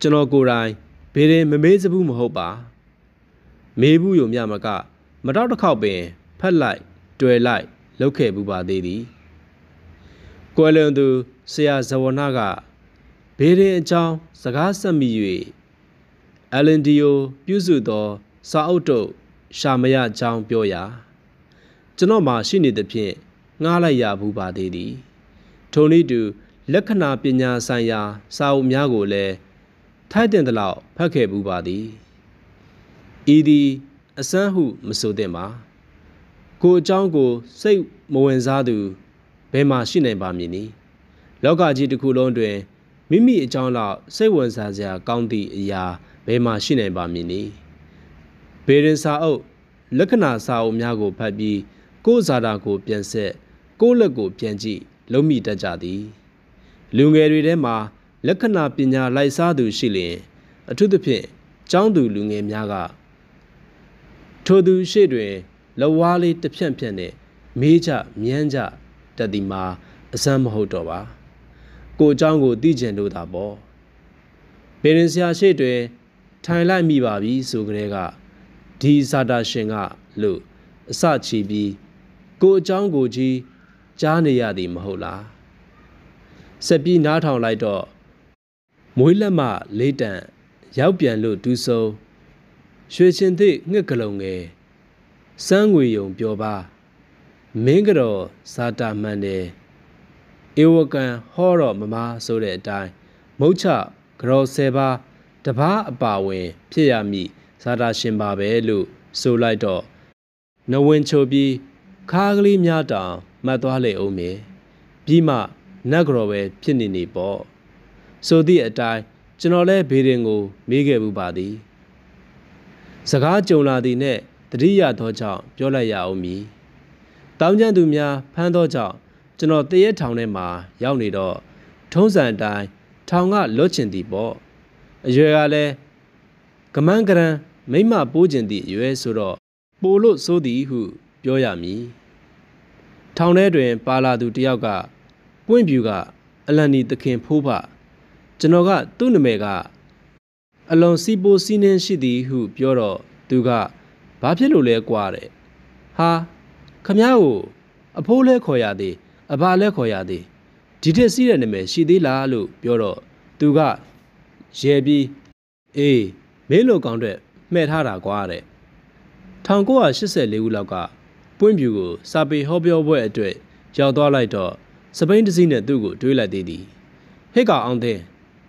ကျွန်တော်ကိုယ်တိုင်ဘေရင်မမေးစဘူးမဟုတ်ပါ မေးဘူးယုံမြမက မတော့တစ်ခေါက်ပင်ဖက်လိုက်တွေ့လိုက်လှုပ်ခဲ့ပူပါသေးသည်ကွယ်လွန်သူဆရာဇဝနာကဘေးရင်အကြောင်းစကားဆက်မိ၍အလန်ဒီယိုပြုစုသောစာအုပ်တုပ်ရှာမရကြောင်းပြောရာကျွန်တော်မှရှိနေသဖြင့်ငှားလိုက်ရဘူးပါသေးသည်ထိုနည်းတူလက္ခဏာပညာဆိုင်ရာစာအုပ်များကိုလည်းထိုက်တင်သလောက်ဖတ်ခဲ့ဘူးပါသည် ဤသည်အစမ်းဟုမဆိုသင့်ပါကိုအကြောင်းကိုစိတ်မဝင်စားသူဘယ်မှာရှိနိုင်ပါမည်နည်းလောကကြီးတစ်ခုလုံးတွင်မိမိအကြောင်းလောက်စိတ်ဝင်စားစရာကောင်းသည့်အရာဘယ်မှာရှိနိုင်ပါမည်နည်းဘေရင်စာအုပ်လက္ခဏာစာအုပ်များကိုဖတ်ပြီးကိုယ်ဇာတာကိုပြန်ဆက်ကိုယ်လက်ကိုပြန်ကြည့်လုံးမိတတ်ကြသည် လူငယ်တွေထဲမှာလက္ခဏာပညာလိုက်စားသူရှိလျင် အထူးသဖြင့်ကျောင်းသူလူငယ်များက ထိုသူရှေ့တွင်လဝါလေးတစ်ဖြန့်ဖြန့်နဲ့မေးကြမြန်းကြတတ်သည်မှာအစမ်းမဟုတ်တော့ပါကိုအကြောင်းကိုသိကျင်လို့သာပေါ့ပင်ရင်ဆရာရှေ့တွင်ထိုင်လိုက်မိပါပြီဆိုကြတဲ့ကဒီစာတာရှင်ကလို့အစချီပြီးကိုအကြောင်းကိုကြီးကြားနေရသည်မဟုတ်လားဆက်ပြီးနားထောင်လိုက်တော့မွေးလက်မလေးတန်ရောက်ပြန်လို့ဒူးဆုံး ရွှေချင်းသည့်ငှက်ကလုံငယ်စမ်းငွေယုံပြောပါမင်းကတော့ဇာတာမှန်တယ်ဧဝကံဟောတော့မမဆိုတဲ့အတိုင်းမုတ်ချကြောဆယ်ပါးတပားအပါဝင် ဖြစ်ရမည်ဇာတာရှင်ပါပဲလို့ဆိုလိုက်တော့နဝင်ချိုပြီးခါးကလေးများတောင်မှတ်သွားလေအောင်မြေပြီးမှနတ်ကြောပဲဖြစ်နေနေပေါ့ဆိုသည့်အတိုင်းကျွန်တော်လည်းဘေးရင်ကိုမေးခဲ့ဘူးပါသည် စကားကြုံလာသည်နဲ့တတိယသောကြောင့်ပြောလိုက်ရအောင်မည်တောင်းကျမ်းသူများဖမ်းသောကြောင့်ကျွန်တော်တရက်ထောင်ထဲမှာရောက်နေတော့ထုံးစံအတိုင်းထောင်ကလွတ်ချင်သည်ပေါ့အရွယ်ကလည်းကမန်းကရန်မိမပိုးကျင်သည့်အရွယ်ဆိုတော့ပိုလို့စိုးသည်ဟုပြောရမည်ထောင်ထဲတွင် ပါလာသူတယောက်ကပွင့်ပြူကအလန်နီသခင်ဖိုးဖကျွန်တော်ကသူ့နာမည်က အလွန်စီပိုစီနင်းရှိသည်ဟုပြောတော့သူကဘာဖြစ်လို့လဲကွာတဲ့ဟာခမ ्या ကိုအဖိုးလဲခေါ်ရသည်အဘလဲခေါ်ရသည်ဒီထက်စီးတဲ့နာမည်ရှိသေးလားလို့ပြောတော့သူကရဲပြီးအေးမင်းလိုကောင်းတဲ့မှဲ့ထားတာကွာတဲ့1984ခုလောက်ကပွင့်ပြူကိုစာပေဟောပြောပွဲအတွက်ရောက်သွားလိုက်တော့စပိန်တစည်းနဲ့သူ့ကိုတွေးလိုက်သေးသည်ဟစ်ကောင်အောင်တဲ့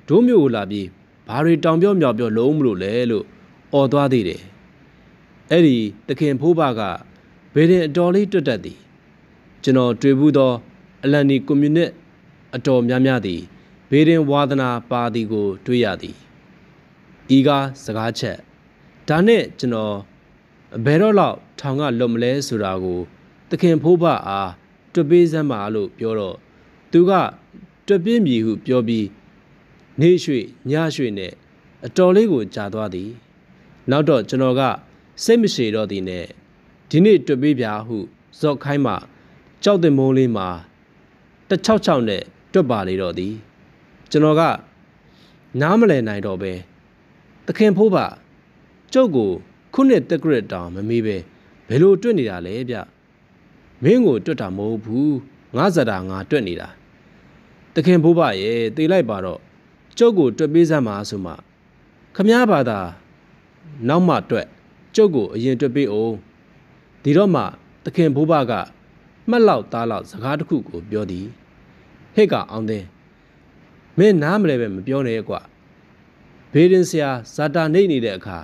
ဒိုးမျိုးကိုလာပြီး ဘာတွေတောင်ပြောမြောက်ပြောလုံးမလို့လဲလို့អော်သွားသေးတယ်အဲ့ဒီတခင်ဖိုးဘကဘယ်ရင်အတော်လေးတွတ်တတ်သည်ကျွန်တော်တွေ့ဘူးသောအလန်နီကွန်မြူနစ်အတော်များများသည်ဘေးရင်ဝါသနာပါသည်ကို တွေ့ရသည်ဤကားစကားချက်ဒါနဲ့ကျွန်တော်ဘယ်တော့လောက်ထောင်ကလွတ်မလဲဆိုတာကိုတခင်ဖိုးဘအားတွတ်ပေးစမ်းပါလို့ပြောတော့သူကတွတ်ပြင်းပြီဟုပြောပြီး နေရွှေညရွှေနဲ့အတော်လေးကိုကြာသွားသည် နောက်တော့ကျွန်တော်ကစိတ်မရှိတော့သည်နဲ့ဒီနေ့တွတ်ပေးပြဟုဇော့ခိုင်းမှကြောက်တဲ့မိုးလေးမှာ166နဲ့တွတ်ပါလေတော့သည်ကျွန်တော်ကနားမလည်နိုင်တော့ပဲသခင်ဖိုးပါကျုပ်ကိုခုနှစ်တက်ကရစ်တောင်မမေးပဲဘယ်လိုတွတ်နေတာလဲဗျမင်းကိုတွတ်တာမဟုတ်ဘူးငါဇာတာငါတွတ်နေတာသခင်ဖိုးပါရဲ့တေးလိုက်ပါတော့ ကျုပ်ကိုတွတ်ပေးစမ်းပါဆိုမှခမားဘာသာနောက်မှတွက်ကျုပ်ကိုအရင်တွတ်ပေးအောင်ဒီတော့မှသခင်ဘိုးဘကမှတ်လောက်သားလောက်စကားတစ်ခုကိုပြောသည်ဟစ်ကအောင်တဲ့မင်းနားမလဲပဲမပြောနဲ့ကွာဘေးရင်ဆရာဇာတာနေနေတဲ့အခါ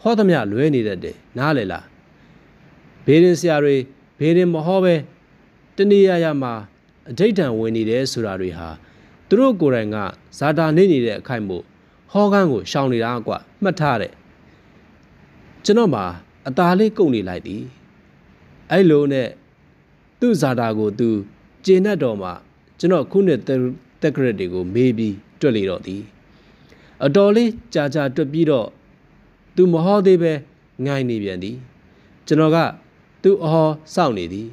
ဟောသမျှလွဲနေတတ်တယ်နားလေလားဘေးရင်ဆရာတွေဘေးရင်မဟောပဲတနေရရမှာအဋိဋ္ဌံဝင်နေတယ်ဆိုတာတွေဟာ သူတို့ကိုယ်တိုင်ကဇာတာနေနေတဲ့အခိုက်မို့ဟောကန်းကိုရှောင်နေတာကွာမှတ်ထားတဲ့ကျွန်တော်မှာအตาလေးကုန်နေလိုက်သည်အဲ့လိုနဲ့သူ့ဇာတာကိုသူကျေနပ်တော်မှကျွန်တော်ခုနှစ်တက်ကရက်တွေကိုမေးပြီးတွက်လေတော့သည်အတော်လေးကြာကြာတွက်ပြီးတော့သူမဟောသေးပဲငိုင်းနေပြန်သည်ကျွန်တော်ကသူ့အဟောစောင့်နေသည်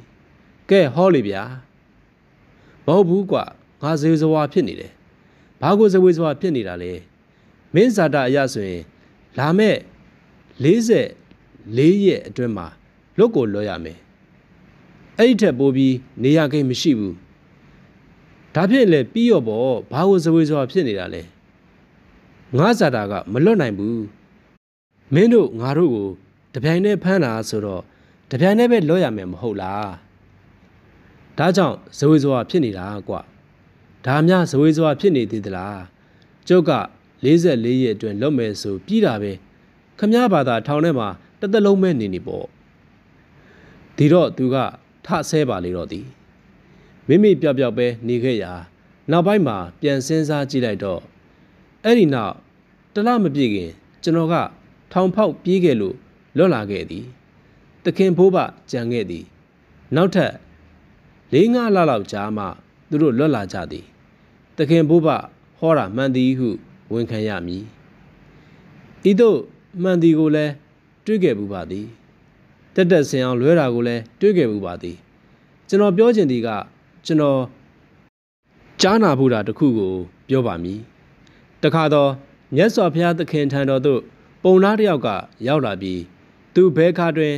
ကဲဟောလေဗျာမဟုတ်ဘူးကွာ ငါဇေဇဝါဖြစ်နေတယ်ဘာကိုဇဝေဇဝါဖြစ်နေတာလဲမင်းဇာတာအရဆိုရင်လာမဲ့44ရက်အတွင်းမှာလွတ်ကိုလွတ်ရမယ်အဲ့ဒီထက်ပိုပြီးနေရကိန်းမရှိဘူးဒါဖြစ်လေပြီးရောပေါ့ဘာကိုဇဝေဇဝါဖြစ်နေတာလဲငါဇာတာကမလွတ်နိုင်ဘူးမင်းတို့ငါတို့ကိုတပြိုင်တည်းဖမ်းတာဆိုတော့တပြိုင်တည်းပဲလွတ်ရမယ်မဟုတ်လားဒါကြောင့်ဇဝေဇဝါဖြစ်နေတာကွာ ဒါများဇဝေဇဝါဖြစ်နေသေးသလားကျုပ်က44ရက်အတွင်းလွတ်မယ်ဆိုပြီးတာပဲခမည်းဘာသာထောင်ထဲမှာတသက်လုံးပဲနေနေပေါ့ဒီတော့သူကထဆဲပါလေတော့သည်မိမိပြောက်ပြောက်ပဲနေခဲ့ရာနောက်ပိုင်းမှာပြန်စင်းစားကြည့်လိုက်တော့အဲ့ဒီနောက်တလမပြည့်ခင်ကျွန်တော်ကထောင်ဖောက်ပြေးခဲ့လို့လွတ်လာခဲ့သည်တခင်ဖိုးပကြံခဲ့သည်နောက်ထပ်၄၅လလောက်ကြာမှသူတို့လွတ်လာကြသည် တခင်ဘိုးဘဟောတာမှန်သည်ဟုဝန်ခံရမည်ဤသို့မှန်သည်ကိုလည်းတွေးခဲ့ဘူးပါသည်တက်တက်ဆင်အောင်လွဲတာကိုလည်းတွေးခဲ့ဘူးပါသည်ကျွန်တော်ပြောချင်သည်ကကျွန်တော်ကြားနာဖို့တာတခုကိုပြောပါမည်တခါတော့မြတ်စွာဘုရားသခင်ထံတော်သို့ပုံလားတယောက်ကရောက်လာပြီးသူဘဲခါတွင်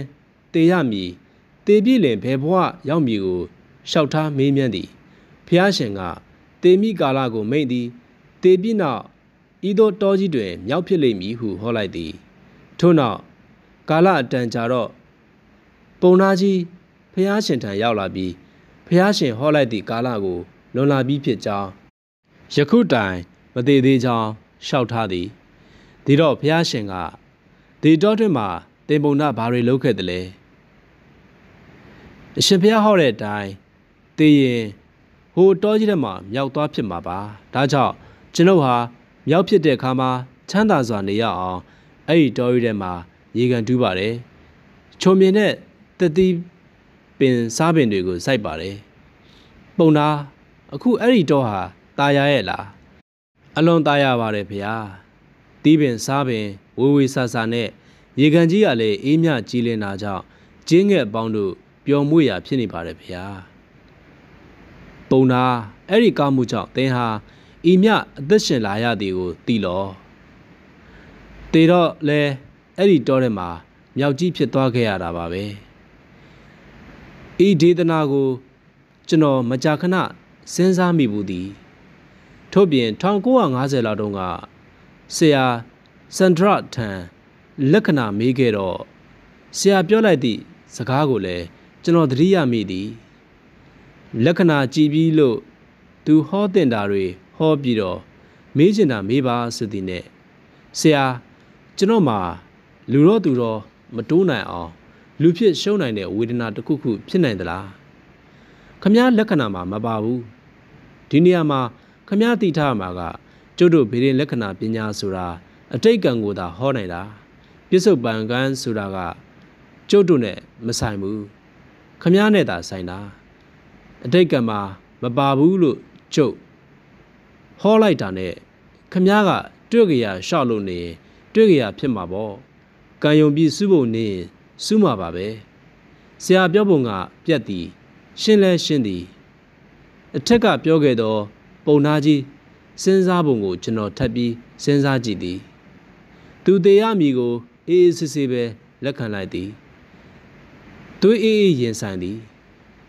တေရမည်တေပြည့်လင်ဘယ်ဘဝရောက်မည်ကိုလျှောက်ထားမေးမြန်းသည်ဖျားရှင်က တေမိကာလကိုမိန့်သည်တေပြည့်နောက်ဤသို့တောကြီးတွင်မြောက်ဖြစ်လိမ့်မည်ဟုဟောလိုက်သည်ထို့နောက်ကာလအတန်ကြာတော့ပုံနာကြီးဖះရှင်ထံရောက်လာပြီးဖះရှင်ဟောလိုက်သည့်ကာလကိုလွန်လာပြီးဖြစ်ကြောင်းယခုတိုင်မသေးသေးကြောင်းရှောက်ထားသည်ဒီတော့ဖះရှင်ကဒီတော့တွင်မှာတင်ပုံနာဘာတွေလုပ်ခဲ့တယ်လဲအရှင်ဖះဟောတဲ့အတိုင်းသိရင် ဟိုတောကြီးထဲမှာမြောက်သွားဖြစ်မှာပါဒါကြောင့်ကျွန်ုပ်ဟာမြောက်ဖြစ်တဲ့အခါမှာချမ်းသာစွာနေရအောင်အဲ့ဒီတောကြီးထဲမှာရေကန်တူးပါတယ်ချုံမြင်တဲ့တတိပင်စားပင်တွေကိုစိုက်ပါတယ်ပုံနာအခုအဲ့ဒီတောဟာตายရရဲ့လားအလွန်ตายရပါတယ်ဖေဟာတီးပင်စားပင်ဝေဝေဆာဆာနဲ့ရေကန်ကြီးကလည်းအေးမြကြီးလင်းတာကြောင့်ကျင်းငယ်ပေါင်းတို့ပျော်မွေ့ရာဖြစ်နေပါတယ်ဖေဟာ ပုံနာအဲ့ဒီကောင်းမှုကြောင့်သင်ဟာဤမြအသက်ရှင်လာရသည်ကိုသိလောတေတော့လဲအဲ့ဒီတောထဲမှာမြောက်ကြီးဖြစ်သွားခဲ့ရတာပါပဲဤဒေသနာကိုကျွန်တော်မကြာခဏစဉ်းစားမိဘူးသည်ထို့ပြင်1950လောက်တုန်းကဆရာစန္ဒရထံလက္ခဏာမေးခဲ့တော့ဆရာပြောလိုက်သည့်စကားကိုလည်းကျွန်တော်သတိရမိသည် လက္ခဏာကြည်ပြီးလို့သူဟောတင်တာတွေဟောပြီးတော့မေးချင်တာမေးပါဆိုသည်နဲ့ဆရာကျွန်တော်မှာလူတော့သူတော့မတိုးနိုင်အောင်လူဖြစ်ရှုံးနိုင်တဲ့ဝေဒနာတစ်ခုခုဖြစ်နိုင်သလားခမားလက္ခဏာမှာမပါဘူးဒီနေရာမှာခမားသိထားမှာကကျုပ်တို့ဗေဒင်လက္ခဏာပညာဆိုတာအတိတ်ကံကိုသာဟောနိုင်တာပြစ္ဆုတ်ပံကံဆိုတာကကျုပ်တို့နဲ့မဆိုင်ဘူးခမားနဲ့သာဆိုင်တာ အတိတ်ကံမှာမပါဘူးလို့ကျုပ်ဟောလိုက်တာနဲ့ခမားကတွေ့ကြရရှောက်လို့နေတွေ့ကြရဖြစ်မှာပေါ့ကံယုံပြီးစုဖို့နေရင်စုမှာပါပဲဆရာပြောပုံကပြက်သည်ရှင်းလဲရှင်းသည်အထက်ကပြောခဲ့သော ပုံနာကြီးစဉ်းစားပုံကိုကျွန်တော်ထပ်ပြီးစဉ်းစားကြည့်သည် သူသေးရမည်ကို အေးအေးဆေးဆေးပဲလက်ခံလိုက်သည်သွေးအေးအေးရင်ဆိုင်သည်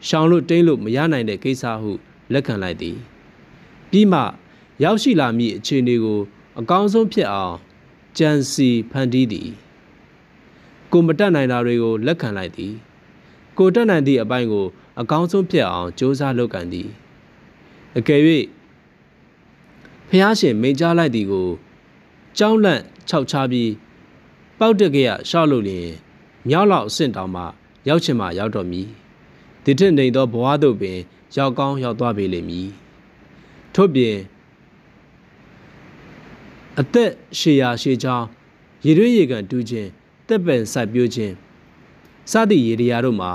ရှောင်လို့တင်းလို့မရနိုင်တဲ့ကိစ္စဟုလက်ခံလိုက်သည်ပြီးမှရောက်ရှိလာမည့်အခြေအနေကို အကောင်းဆုံးဖြစ်အောင်ကြံစီဖန်တီးသည်ကိုမတက်နိုင်တာတွေကိုလက်ခံလိုက်သည်ကိုတက်နိုင်သည့်အပိုင်းကို အကောင်းဆုံးဖြစ်အောင်စ조사လုပ်ကန်သည်အကယ်၍ဖះရှင်မိန်ကြားလိုက်သည်ကိုကြောင်းလန့်ခြောက်ချပြီးပေါက်တက်ကရရှောက်လို့လျင်မြောက်လောက်အဆင့်တောင်မှရောက်ချင်မှရောက်တော်မူ ဒီထက်နေသောဘဝသို့ပင် ရောက်ကောင်းရောက်သွားပေလိမ့်မည်ထို့ပြင်အသက်ရှည်ရာရှည်ချောင်းရေရွေးရေကန်တူးခြင်းတက်ပင်စိုက်ပျိုးခြင်းစသည့်ရေတရာတို့မှာ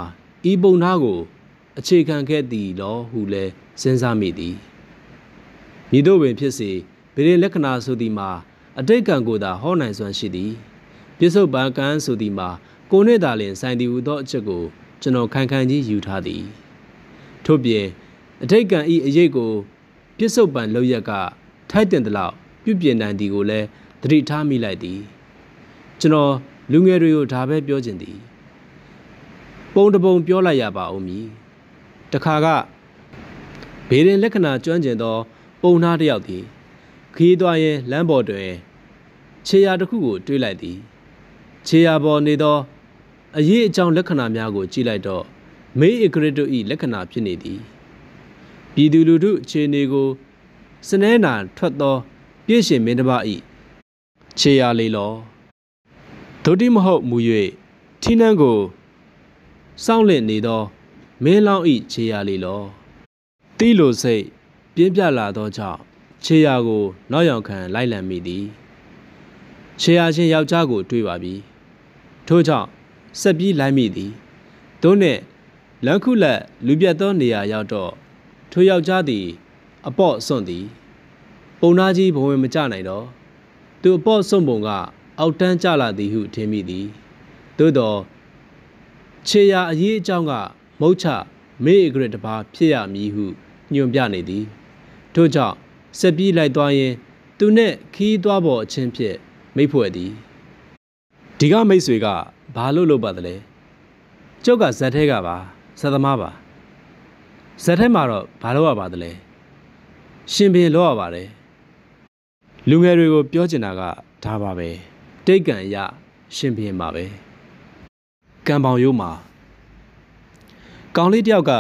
ဤပုံသားကို အခြေခံခဲ့သည်လောဟုလဲစဉ်းစားမိသည်မိတို့ပင်ဖြစ်စေဗေဒလက္ခဏာဆိုသည်မှာ အတိတ်ကံကိုသာဟောနိုင်စွမ်းရှိသည်ပြစ္ဆုတ်ပံကံဆိုသည်မှာကိုနှင့်သာလင်ဆိုင်သည်ဟူသောအချက်ကို ကျွန်တော်ခံခံကြီးယူထားသည်ထို့ပြင်အတိတ်ကံဤအရေးကိုပြစ္ဆုတ်ပံလောက်ရက်ကထိုက်တင်သလောက်ပြုပြင်နိုင်သည်ကိုလည်းသတိထားမိလိုက်သည်ကျွန်တော်လူငယ်တွေကိုဒါပဲပြောချင်သည်ပုံတပုံပြောလိုက်ရပါဦးမည်တခါကဘေးရင်လက္ခဏာကျွမ်းကျင်သော ပုံနာတစ်ယောက်သည်ခီးသွားရင်လမ်းပေါ်တွင်ခြေရာတစ်ခုကိုတွေးလိုက်သည်ခြေရာပေါ်နေသော အရေးအကြောင်းလက္ခဏာများကိုကြည့်လိုက်တော့မေးအဂရစ်တို့၏လက္ခဏာဖြစ်နေသည်ပြည်သူလူထုအခြေအနေကိုစနေနာထွက်သောပြည့်ရှင်မင်းတစ်ပါး၏ခြေရာလေးလောဒုတိမဟုတ်မူ၍ထင်းနှန်းကိုစောင့်လင့်နေသောမင်းလောင်းဤခြေရာလေးလောတီးလိုစိတ်ပြင်းပြလာသောကြောင့်ခြေရာကိုနောက်ရောက်ခံလိုက်လံမိသည်ခြေရာချင်းယောက်ျားကို တွေ့ပါပြီထို့ကြောင့် ဆက်ပြီးလိုက်မိသည်တို့နှင့်လမ်းခုလက်လူပြတ်သောနေရာရောက်တော့ထိုယောက်ျားသည် အပေါ့စွန့်သည်ပုံနာကြီးဘဝင်မကြနိုင်တော့သူအပေါ့စွန့်ပုံက အောက်တန်းကျလာသည်ဟုထင်မိသည်သို့တော့ခြေရာအရေးအကြောင်းက မုတ်ချမေအဂရတပါဖြစ်ရမည်ဟုညွှန်ပြနေသည်ထို့ကြောင့်ဆက်ပြီးလိုက်သွားရင် သူနဲ့ခီးသွားပေါ်အချင်းဖြင့်မိဖွဲ့သည်ဒီကမိတ်ဆွေက ဘာလို့လုပ်ပါသလဲကျုပ်ကဇက်ထဲကပါဇက်သမားပါဇက်ထဲမှာတော့ဘာလို့ရပါသလဲရှင်ပင်လို့ရပါတယ်လူငယ်တွေကိုပြောချင်တာကဒါပါပဲတိတ်ကံရရှင်ဘရင်ပါပဲကံပေါင်ရိုးမှာကောင်လေးတယောက်က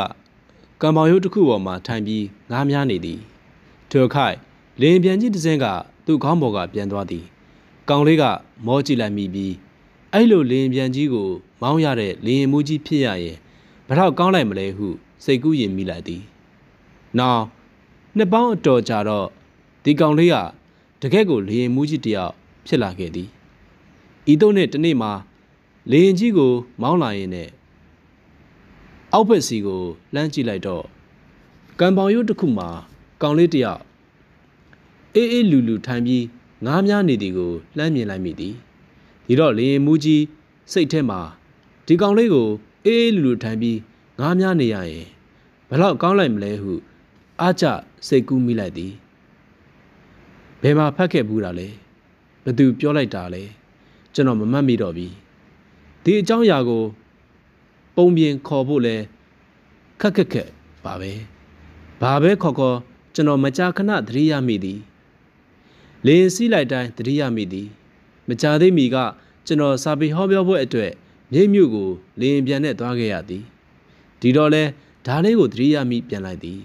ကံပေါင်ရိုးတစ်ခုပေါ်မှာထိုင်ပြီးငားများနေသည်ထိုခိုက်လင်းပြန်ကြီးတစ်စင်းကသူ့ခေါင်းပေါ်ကပြန်သွားသည် ကောင်လေးကမောကြည့်လိုက်မိပြီး အဲ့လိုလင်းပြန်ကြီးကို မောင်းရတဲ့လင်းမှုကြီးဖြစ်ရရင်ဘလောက်ကောင်းလိုက်မလဲဟု စိတ်ကူးရင်မိလိုက်သည်။နောက်နှစ်ပေါင်းအတော်ကြာတော့ဒီကောင်လေးကတကယ့်ကိုလင်းမှုကြီးတယောက်ဖြစ်လာခဲ့သည်။ဤတို့နဲ့တနေ့မှာလင်းကြီးကို မောင်းလာရင်နဲ့အောက်ဘက်စီကိုလှမ်းကြည့်လိုက်တော့ကံပေါင်ရုပ်တစ်ခုမှာကောင်လေးတယောက်အေးအေးလူလူထိုင်ပြီးငားများနေသည်ကိုလှမ်းမြင်လိုက်မိသည် ဒီတော့လင်းမူကြီးစိတ်ထဲမှာဒီကောင်လေးကိုအေးအေးလူလူထိုင်ပြီးငားများနေရရင်ဘလောက်ကောင်းလိုက်မလဲဟုအားကျစိတ်ကူးမိလိုက်သည်ဘယ်မှာဖတ်ခဲ့ဘူးတာလဲဘသူပြောလိုက်တာလဲကျွန်တော်မမှတ်မိတော့ပြီဒီအကြောင်းအရာကို ပုံပြင်ခေါ်ဖို့လဲခက်ခက်ခက်ပါပဲဘာပဲခေါ်ခေါ်ကျွန်တော်မကြာခဏသတိရမိသည်လင်းစီးလိုက်တိုင်းသတိရမိသည် မကြာသေးမီကကျွန်တော်စာပေဟောပြောပွဲအတွက်မြိတ်မြို့ကိုလင်းပြန်နဲ့သွားခဲ့ရသည်ဒီတော့လဲဓာလေးကိုသတိရမိပြန်လိုက်သည်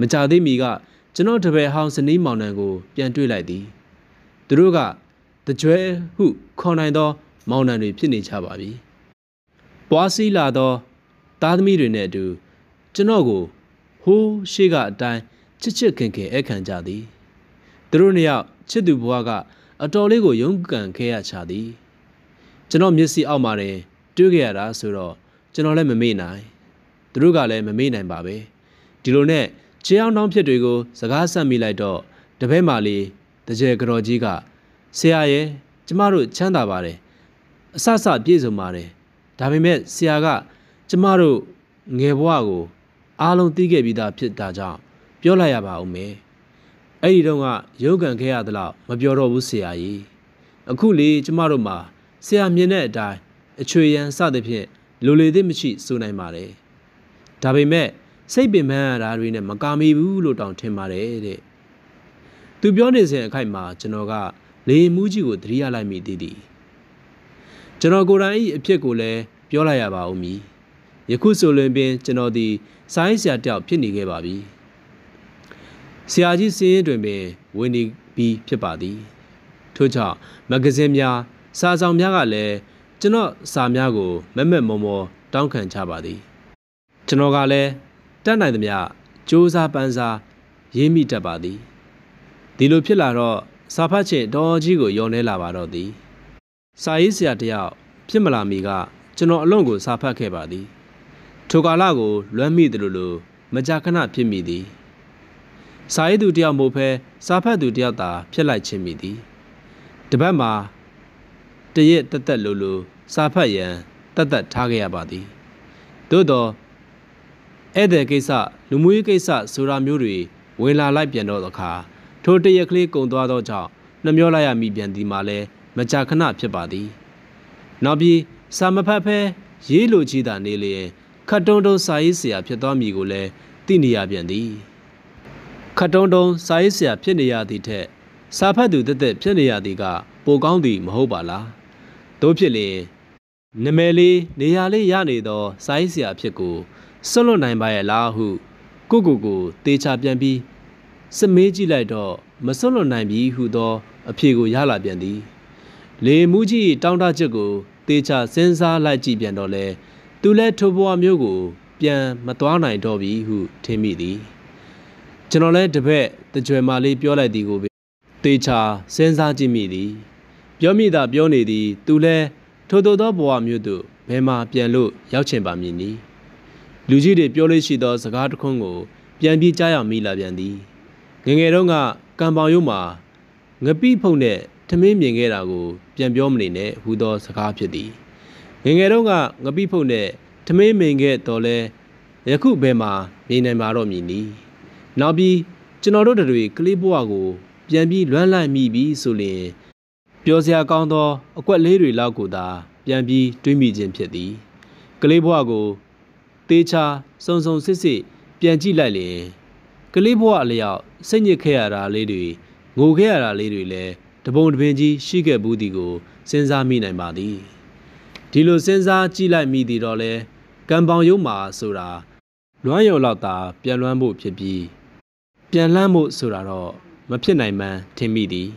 မကြာသေးမီကကျွန်တော်တပည့်ဟောင်းစနီးမောင်နှံကိုပြန်တွေ့လိုက်သည်သူတို့ကတကြွဲဟုခေါ်နိုင်သော မောင်နှံတွေဖြစ်နေကြပါပြီပွားစီးလာသောသားသမီးတွေနဲ့အတူကျွန်တော်ကိုဟိုးရှိကအတိုင်းချစ်ချစ်ခင်ခင်အခမ်းကြသည်သူတို့နှစ်ယောက်ချစ်သူဘဝက အတော်လေးကိုရုန်းကန်ခဲ့ရချသည်ကျွန်တော်မျက်စိအောက်မှာတင်တွေ့ခဲ့ရတာဆိုတော့ကျွန်တော်လည်းမမေ့နိုင်သူတို့ကလည်းမမေ့နိုင်ပါပဲဒီလိုနဲ့ချေအောင်တောင်းဖြစ်တွေကိုစကားဆက်မိလိုက်တော့တပည့်မာလေးတကြဲကြော်ကြီးကဆရာရဲ့ကျမတို့ချမ်းသာပါတယ်အဆဆပြည့်စုံပါတယ်ဒါပေမဲ့ဆရာက ကျမတို့ငယ်ဘဝကို အားလုံးသိခဲ့ပြီးသားဖြစ်တာကြောင့်ပြောလိုက်ရပါဦးမယ် အဲ့ဒီတော့ကရုပ်ကန်ခဲ့ရသလောက်မပြောတော့ဘူးဆရာကြီးအခုလေကျမတို့မှာဆရာမြင်တဲ့အတိုင်းအချွေရန်စသဖြင့်လူလေသေးမရှိစိုးနိုင်ပါတယ်ဒါပေမဲ့စိတ်ပင်ပန်းရတာတွေနဲ့မကာမိဘူးလို့တောင်ထင်ပါတယ်တဲ့သူပြောနေစဉ်အခိုက်မှာကျွန်တော်ကလေမှုကြီးကိုသတိရလိုက်မိသေးသည်ကျွန်တော်ကိုယ်တိုင်ဤအဖြစ်ကိုလည်းပြောလိုက်ရပါဦးမည်ယခုဆိုရင်ပင်ကျွန်တော်ဒီဆိုင်းဆရာတယောက်ဖြစ်နေခဲ့ပါပြီ ဆရာကြီးစင်းရင်တွင်ပင်ဝင်နေပြီးဖြစ်ပါသည်ထို့ကြောင့်မဂ္ဂဇင်းများစာဆောင်များကလည်းကျွန်တော်စာများကိုမက်မက်မော်မော်တောင်းခံချပါသည် ကျွန်တော်ကလည်းတတ်နိုင်သမျှစ조사ပန်းစားရေးမိတတ်ပါသည်ဒီလိုဖြစ်လာတော့စာဖတ်ခြင်းတော်ကြီးကိုယုံနေလာပါတော့သည်စာရေးဆရာတယောက်ဖြစ်မလာမီကကျွန်တော်အလွန်ကိုစာဖတ်ခဲ့ပါသည်ထိုကာလကိုလွမ်းမိတယ်လို့လို့မကြာခဏဖြစ်မိသည် စာရေးသူတယောက်မို့ဖဲစာဖတ်သူတယောက်သာဖြစ်လိုက်ခြင်းမိသည်တပတ်မှာတရက်တက်တက်လို့လို့စာဖတ်ရန်တက်တက်ထားခဲ့ရပါသည်သို့တော့ဧည့်သည်ကိစ္စလူမှုရေးကိစ္စဆိုတာမျိုးတွေဝင်လာလိုက်ပြန်တော့အခါထိုတရက်ကလေးကုံသွားသောကြောင့်နှမျောလိုက်ရမိပြန်သည်မှာလဲမကြာခဏဖြစ်ပါသည်နောက်ပြီးစာမဖတ်ဖဲရေးလိုချီတာနေလျင်ခတ်တုံးတုံးစာရေးဆရာဖြစ်သွားမည်ကိုလည်းသိနေရပြန်သည် ခတ်တုံးတုံးစာရေးဆရာဖြစ်နေရသည့်ထက်စာဖတ်သူတက်တက်ဖြစ်နေရသည်ကပိုကောင်းသည်မဟုတ်ပါလားတို့ဖြစ်လျင်နမယ်လေးနေရာလေးရနေသောစာရေးဆရာဖြစ်ကိုဆွလွတ်နိုင်ပါရဲ့လားဟုကိုကိုကိုတေချာပြန်ပြီးစမေးကြည့်လိုက်တော့မဆွလွတ်နိုင်ပြီဟုသော အဖြေကိုရလာပြန်သည် လေမူးကြီးတောင်းတချက်ကိုတေချာစဉ်းစားလိုက်ကြည့်ပြန်တော့လဲသူလည်းထိုဘဝမျိုးကို ပြန်မသွားနိုင်တော့ပြီဟုထင်မိသည် ကျွန်တော်လည်းတပည့်တကြွယ်မာလေးပြောလိုက်သည်ကိုတေချာစဉ်းစားကြည့်မိသည် ပြောမိတာပြောနေသည်သူလည်းထို့သောဘဝမျိုးသို့ဘယ်မှာပြန်လို့ရောက်ချင်ပါမည်နည်းလူကြီးတွေပြောလို့ရှိသောစကားတခွန်းကို ပြန်ပြီးကြားရမိလာပြန်သည်ငငယ်တုန်းကကံပေါင်ရုံမှာငပိဖုန်နဲ့ထမင်းမြင်ခဲ့တာကို ပြန်ပြောမနေနဲ့ဟူသောစကားဖြစ်သည်ငငယ်တုန်းကငပိဖုန်နဲ့ထမင်းမြင်ခဲ့တော်လဲယခုဘယ်မှာနေနိုင်မှာတော့မည်နီ နောက်ပြီးကျွန်တော်တို့တွေကလေးဘဝကို ပြန်ပြီးလွမ်းလိုက်မိပြီဆိုရင်ပျော်စရာကောင်းသော အကွက်လေးတွေလောက်ကိုသာပြန်ပြီးတွေးမိခြင်းဖြစ်သည် ကလေးဘဝကိုတေချာစုံစုံစစ်စစ်ပြန်ကြည့်လိုက်ရင်ကလေးဘဝအလျောက်စိတ်ညစ်ခဲ့ရတာလေးတွေငိုခဲ့ရတာလေးတွေလည်းတပုံတပင်ကြီးရှိခဲ့ဘူးဒီကိုစဉ်းစားမိနိုင်ပါသည်ဒီလိုစဉ်းစားကြည့်လိုက်မိသည်တော့လဲကကံပေါင်ရုံးမှာဆိုတာလွမ်းရုံလောက်သာပြန်လွမ်းဖို့ဖြစ်ပြီး ပြန်လှမ်းဖို့ဆိုတာတော့မဖြစ်နိုင်မှန်းထင်မိသည်